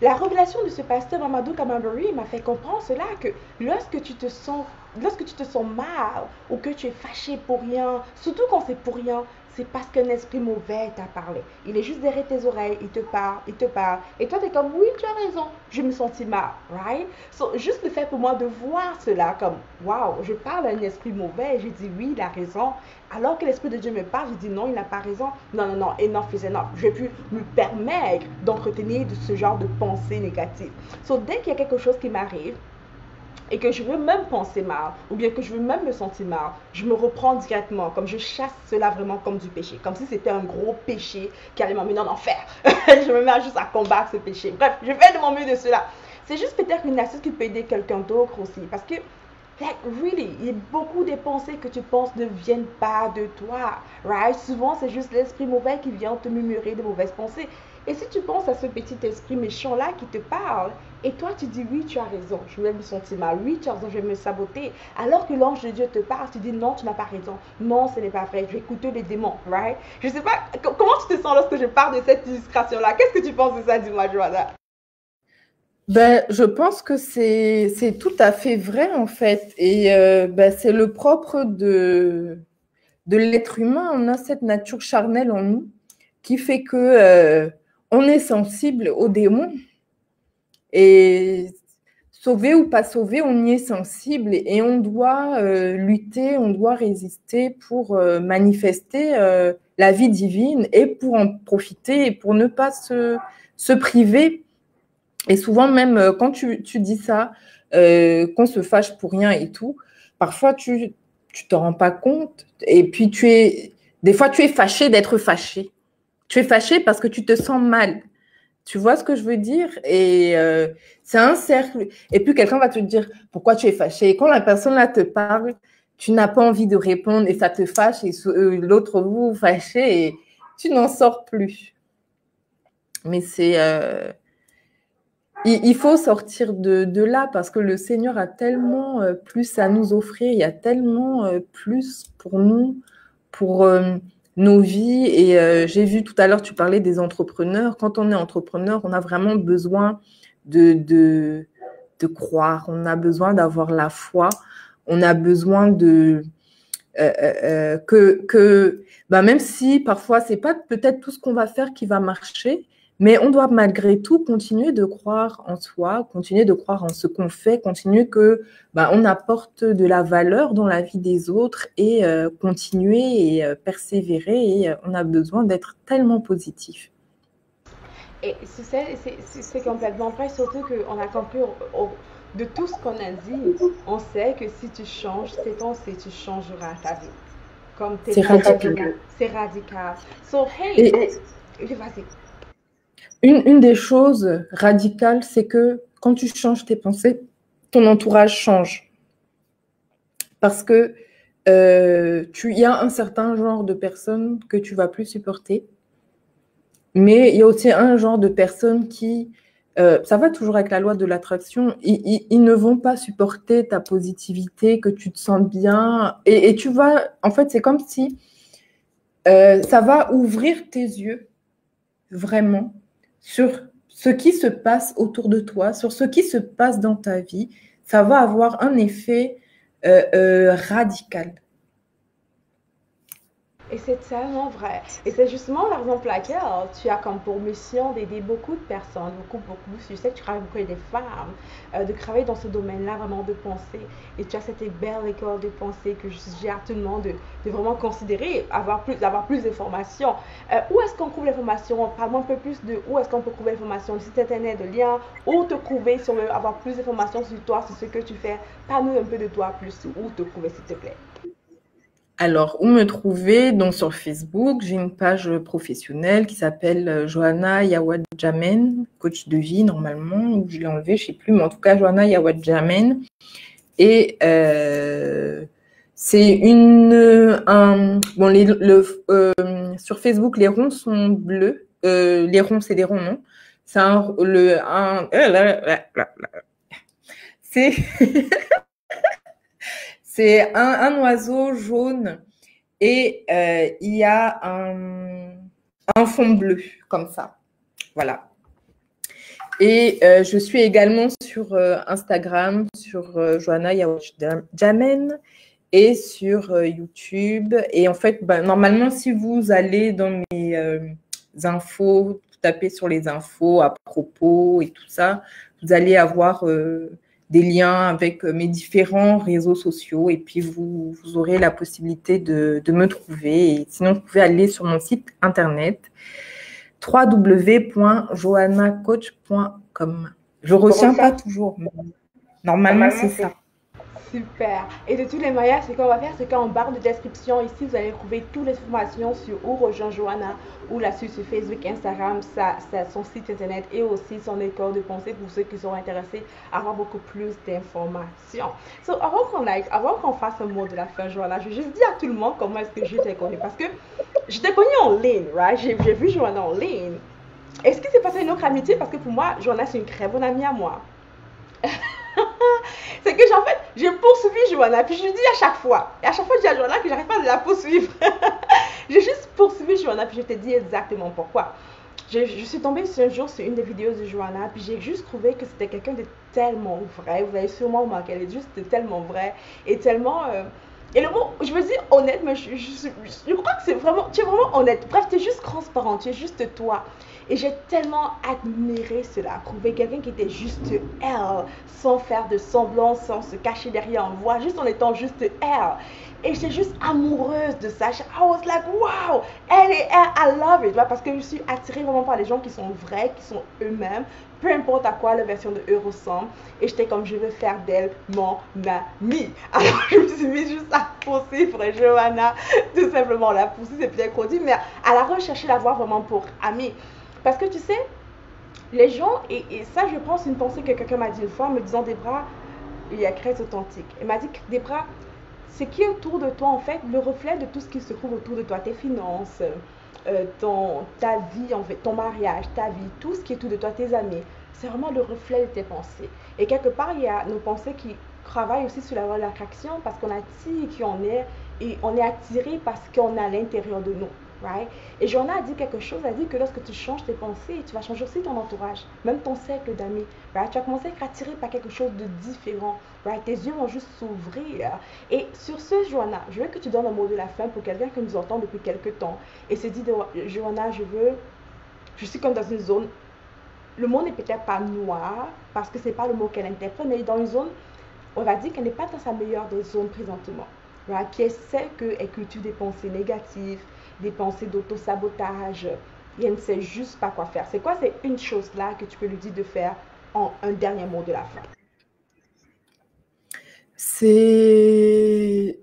la révélation de ce pasteur Mamadou Kamambari m'a fait comprendre cela que lorsque tu te sens lorsque tu te sens mal ou que tu es fâché pour rien, surtout quand c'est pour rien, c'est parce qu'un esprit mauvais t'a parlé. Il est juste derrière tes oreilles, il te parle, il te parle. Et toi, tu es comme, oui, tu as raison, je me sentis mal, right? Juste le fait pour moi de voir cela comme, waouh, je parle à un esprit mauvais, j'ai dit, oui, il a raison. Alors que l'Esprit de Dieu me parle, je dis, non, il n'a pas raison. Non, non, non, enough is enough. Je vais plus me permettre d'entretenir de ce genre de pensée négative. So, dès qu'il y a quelque chose qui m'arrive, et que je veux même penser mal, ou bien que je veux même me sentir mal, je me reprends directement, comme je chasse cela vraiment comme du péché, comme si c'était un gros péché qui allait m'emmener en enfer. je me mets juste à combattre ce péché. Bref, je fais de mon mieux de cela. C'est juste peut-être une astuce qui peut aider quelqu'un d'autre aussi, parce que Like, really, il y a beaucoup de pensées que tu penses ne viennent pas de toi, right? Souvent, c'est juste l'esprit mauvais qui vient te murmurer de mauvaises pensées. Et si tu penses à ce petit esprit méchant-là qui te parle, et toi tu dis oui, tu as raison, je vais me sentir mal, oui, tu as raison, je vais me saboter, alors que l'ange de Dieu te parle, tu dis non, tu n'as pas raison, non, ce n'est pas vrai, je vais écouter les démons, right? Je ne sais pas, comment tu te sens lorsque je parle de cette illustration-là? Qu'est-ce que tu penses de ça, dis-moi, Joanna? Ben, je pense que c'est tout à fait vrai en fait. Et euh, ben, c'est le propre de, de l'être humain. On a cette nature charnelle en nous qui fait que euh, on est sensible aux démons. Et sauvé ou pas sauvé, on y est sensible et on doit euh, lutter, on doit résister pour euh, manifester euh, la vie divine et pour en profiter et pour ne pas se, se priver. Et souvent même quand tu, tu dis ça, qu'on se fâche pour rien et tout, parfois tu tu te rends pas compte et puis tu es des fois tu es fâché d'être fâché. Tu es fâché parce que tu te sens mal. Tu vois ce que je veux dire? Et euh, c'est un cercle. Et puis quelqu'un va te dire pourquoi tu es fâché? Et quand la personne là te parle, tu n'as pas envie de répondre et ça te fâche et euh, l'autre vous fâché et tu n'en sors plus. Mais c'est euh, il, faut sortir de, de, là parce que le Seigneur a tellement plus à nous offrir, il y a tellement plus pour nous, pour nos vies. Et euh, j'ai vu tout à l'heure, tu parlais des entrepreneurs. Quand on est entrepreneur, on a vraiment besoin de, de, de croire, on a besoin d'avoir la foi, on a besoin de... Euh, euh, que, que bah même si parfois c'est pas peut-être tout ce qu'on va faire qui va marcher, mais on doit malgré tout continuer de croire en soi, continuer de croire en ce qu'on fait, continuer que bah, on apporte de la valeur dans la vie des autres et euh, continuer et euh, persévérer. Et euh, on a besoin d'être tellement positif. Et c'est complètement vrai, surtout qu'on a compris de tout ce qu'on a dit, on sait que si tu changes tes pensées, tu changeras ta vie. Comme c'est radical. C'est radical. So, hey, vas-y. Une, des choses radicales, c'est que quand tu changes tes pensées, ton entourage change. Parce que euh, il y a un certain genre de personnes que tu vas plus supporter. Mais il y a aussi un genre de personnes qui, euh, ça va toujours avec la loi de l'attraction, ils, ne vont pas supporter ta positivité, que tu te sens bien. Et, tu vas, en fait, c'est comme si euh, ça va ouvrir tes yeux, vraiment, sur ce qui se passe autour de toi, sur ce qui se passe dans ta vie, ça va avoir un effet euh, euh, radical. Et c'est tellement vrai. Et c'est justement la raison pour laquelle tu as comme pour mission d'aider beaucoup de personnes, beaucoup, beaucoup. Je sais que tu travailles beaucoup avec des femmes, euh, de travailler dans ce domaine-là, vraiment de penser. Et tu as cette belle école de pensée que je suggère à tout le monde de, vraiment considérer, avoir plus, d'avoir plus d'informations. Euh, où est-ce qu'on trouve l'information Parle-moi un peu plus de où est-ce qu'on peut trouver l'information, le site internet, de lien, où te trouver, on veut avoir plus d'informations sur toi, sur ce que tu fais. Parle-nous un peu de toi plus, où te trouver, s'il te plaît? Alors, où me trouver? Donc, sur Facebook, j'ai une page professionnelle qui s'appelle euh, Johanna Yawadjamen, coach de vie normalement, je l'ai enlevé, je ne sais plus, mais en tout cas, Johanna Yawadjamen. Et euh, c'est une. Un, bon, euh, sur Facebook, les ronds sont bleus. Euh, les ronds, c'est des ronds, non? C'est un, c'est. C'est un, oiseau jaune et euh, il y a un, fond bleu comme ça. Voilà. Et euh, je suis également sur euh, Instagram, sur Yaouch Jamen. et sur YouTube. Et en fait, ben, normalement, si vous allez dans mes infos, vous tapez sur les infos à propos et tout ça, vous allez avoir des liens avec mes différents réseaux sociaux et puis vous, vous aurez la possibilité de, de, me trouver. Et sinon, vous pouvez aller sur mon site internet www.johannacoach.com. Je ne retiens pas toujours. Normalement, c'est ça. Super. Et de tous les moyens, ce qu'on va faire, c'est qu'en barre de description, ici, vous allez trouver toutes les informations sur où rejoindre Johanna, ou la suite sur Facebook, Instagram, sa, son site internet et aussi son école de pensée pour ceux qui sont intéressés à avoir beaucoup plus d'informations. So, avant qu'on avant qu'on fasse un mot de la fin, Johanna, je vais juste dire à tout le monde comment est-ce que je t'ai connu. Parce que je t'ai connu en ligne, right? J'ai vu Johanna en ligne. Est-ce qu'il s'est passé une autre amitié? Parce que pour moi, Johanna, c'est une très bonne amie à moi. C'est que en fait, j'ai poursuivi Johanna. Puis je lui dis à chaque fois, et à chaque fois je dis à Johanna que j'arrive pas de la poursuivre. j'ai juste poursuivi Johanna, puis je te dis exactement pourquoi. Je, je, suis tombée un jour sur une des vidéos de Johanna, puis j'ai juste trouvé que c'était quelqu'un de tellement vrai. Vous avez sûrement remarqué, elle est juste tellement vraie et tellement. Euh, et le mot, je veux dire honnête, mais je, je, je crois que c'est vraiment, tu es vraiment honnête. Bref, tu es juste transparent, tu es juste toi. Et j'ai tellement admiré cela, trouver quelqu'un qui était juste elle, sans faire de semblant, sans se cacher derrière une voix, juste en étant juste elle. Et j'étais juste amoureuse de ça. I was like, wow, elle est elle, I love it. Parce que je suis attirée vraiment par les gens qui sont vrais, qui sont eux-mêmes, peu importe à quoi la version de eux ressemble. Et j'étais comme, je veux faire d'elle mon amie. Alors je me suis mise juste à poursuivre Johanna, tout simplement la poursuivre, c'est trop dit, mais à la rechercher la voir vraiment pour amie. Parce que tu sais, les gens, et, ça je pense une pensée que quelqu'un m'a dit une fois me disant des bras, il y a très authentique. Il m'a dit des bras, ce qui est autour de toi en fait, le reflet de tout ce qui se trouve autour de toi, tes finances, euh, ton, ta vie, en fait, ton mariage, ta vie, tout ce qui est autour de toi, tes amis, c'est vraiment le reflet de tes pensées. Et quelque part, il y a nos pensées qui travaillent aussi sur la loi de l'attraction parce qu'on attire qui on est et on est attiré parce qu'on a à l'intérieur de nous. Et Joanna a dit quelque chose, elle a dit que lorsque tu changes tes pensées, tu vas changer aussi ton entourage, même ton cercle d'amis. Right? Tu vas commencer à être attiré par quelque chose de différent. Right? Tes yeux vont juste s'ouvrir. Et sur ce, Joanna, je veux que tu donnes un mot de la fin pour quelqu'un qui nous entend depuis quelques temps et se dit, Joanna, je veux, je suis comme dans une zone, le monde n'est peut-être pas noir parce que c'est pas le mot qu'elle interprète, mais dans une zone, on va dire qu'elle n'est pas dans sa meilleure des zones présentement. Right? Qui est celle qu'elle cultive des pensées négatives, des pensées d'auto-sabotage. Elle ne sait juste pas quoi faire. C'est quoi C'est une chose-là que tu peux lui dire de faire en un dernier mot de la fin? C'est...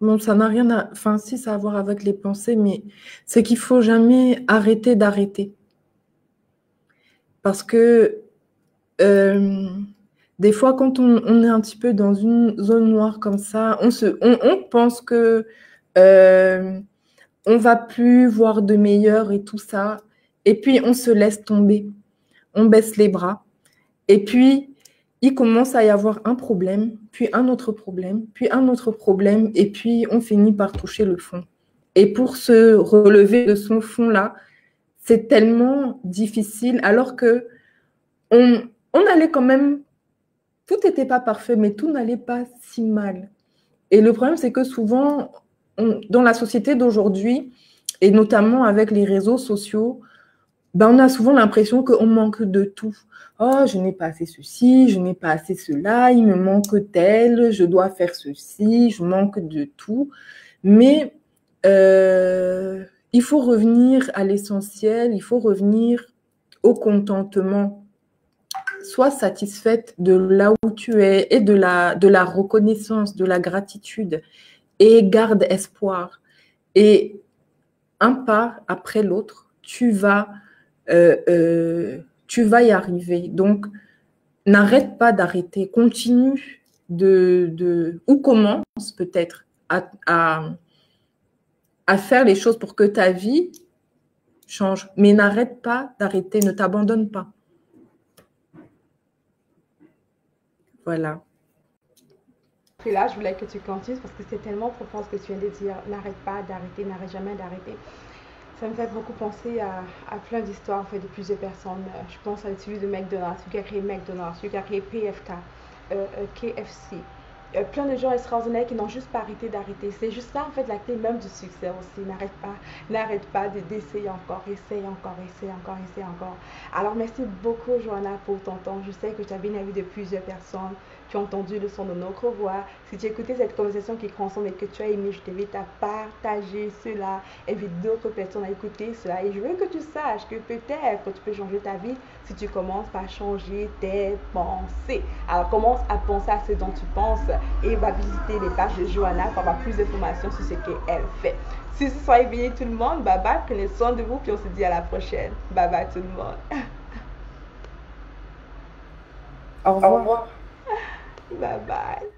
Bon, ça n'a rien à... Enfin, si, ça a à voir avec les pensées, mais c'est qu'il faut jamais arrêter d'arrêter. Parce que euh, des fois, quand on, est un petit peu dans une zone noire comme ça, on, se, on pense que euh, on va plus voir de meilleur et tout ça. Et puis, on se laisse tomber. On baisse les bras. Et puis, il commence à y avoir un problème, puis un autre problème, puis un autre problème. Et puis, on finit par toucher le fond. Et pour se relever de son fond-là, c'est tellement difficile, alors que on, on allait quand même, tout n'était pas parfait, mais tout n'allait pas si mal. Et le problème, c'est que souvent, dans la société d'aujourd'hui, et notamment avec les réseaux sociaux, ben, on a souvent l'impression qu'on manque de tout. Oh, je n'ai pas assez ceci, je n'ai pas assez cela, il me manque tel, je dois faire ceci, je manque de tout. Mais euh, il faut revenir à l'essentiel, il faut revenir au contentement. Sois satisfaite de là où tu es et de la, de la reconnaissance, de la gratitude et garde espoir. Et un pas après l'autre, tu vas, euh, euh, tu vas y arriver. Donc, n'arrête pas d'arrêter, continue de, de, ou commence peut-être à, à, à faire les choses pour que ta vie change. Mais n'arrête pas d'arrêter, ne t'abandonne pas. Voilà là, je voulais que tu continues parce que c'est tellement profond ce que tu viens de dire. N'arrête pas d'arrêter, n'arrête jamais d'arrêter. Ça me fait beaucoup penser à, plein d'histoires en fait, de plusieurs personnes. Euh, je pense à celui de McDonald's, celui qui a créé McDonald's, celui qui a créé PFK, euh, euh, KFC. plein de gens extraordinaires qui n'ont juste pas arrêté d'arrêter. C'est juste ça, en fait, la clé même du succès aussi. N'arrête pas, n'arrête pas d'essayer encore, essaye encore, essaye encore, essaye encore. Alors, merci beaucoup, Joanna, pour ton temps. Je sais que tu as bien avis de plusieurs personnes entendu le son de notre voix. Si tu écouté cette conversation qui est ensemble et que tu as aimé, je t'invite à partager cela, invite d'autres personnes à écouter cela. Et je veux que tu saches que peut-être tu peux changer ta vie si tu commences par changer tes pensées. Alors commence à penser à ce dont tu penses et va visiter les pages de Johanna pour avoir plus d'informations sur ce qu'elle fait. Si ce soit bien tout le monde, bye bye, prenez soin de vous, puis on se dit à la prochaine. Bye bye tout le monde. Au revoir. Bye bye.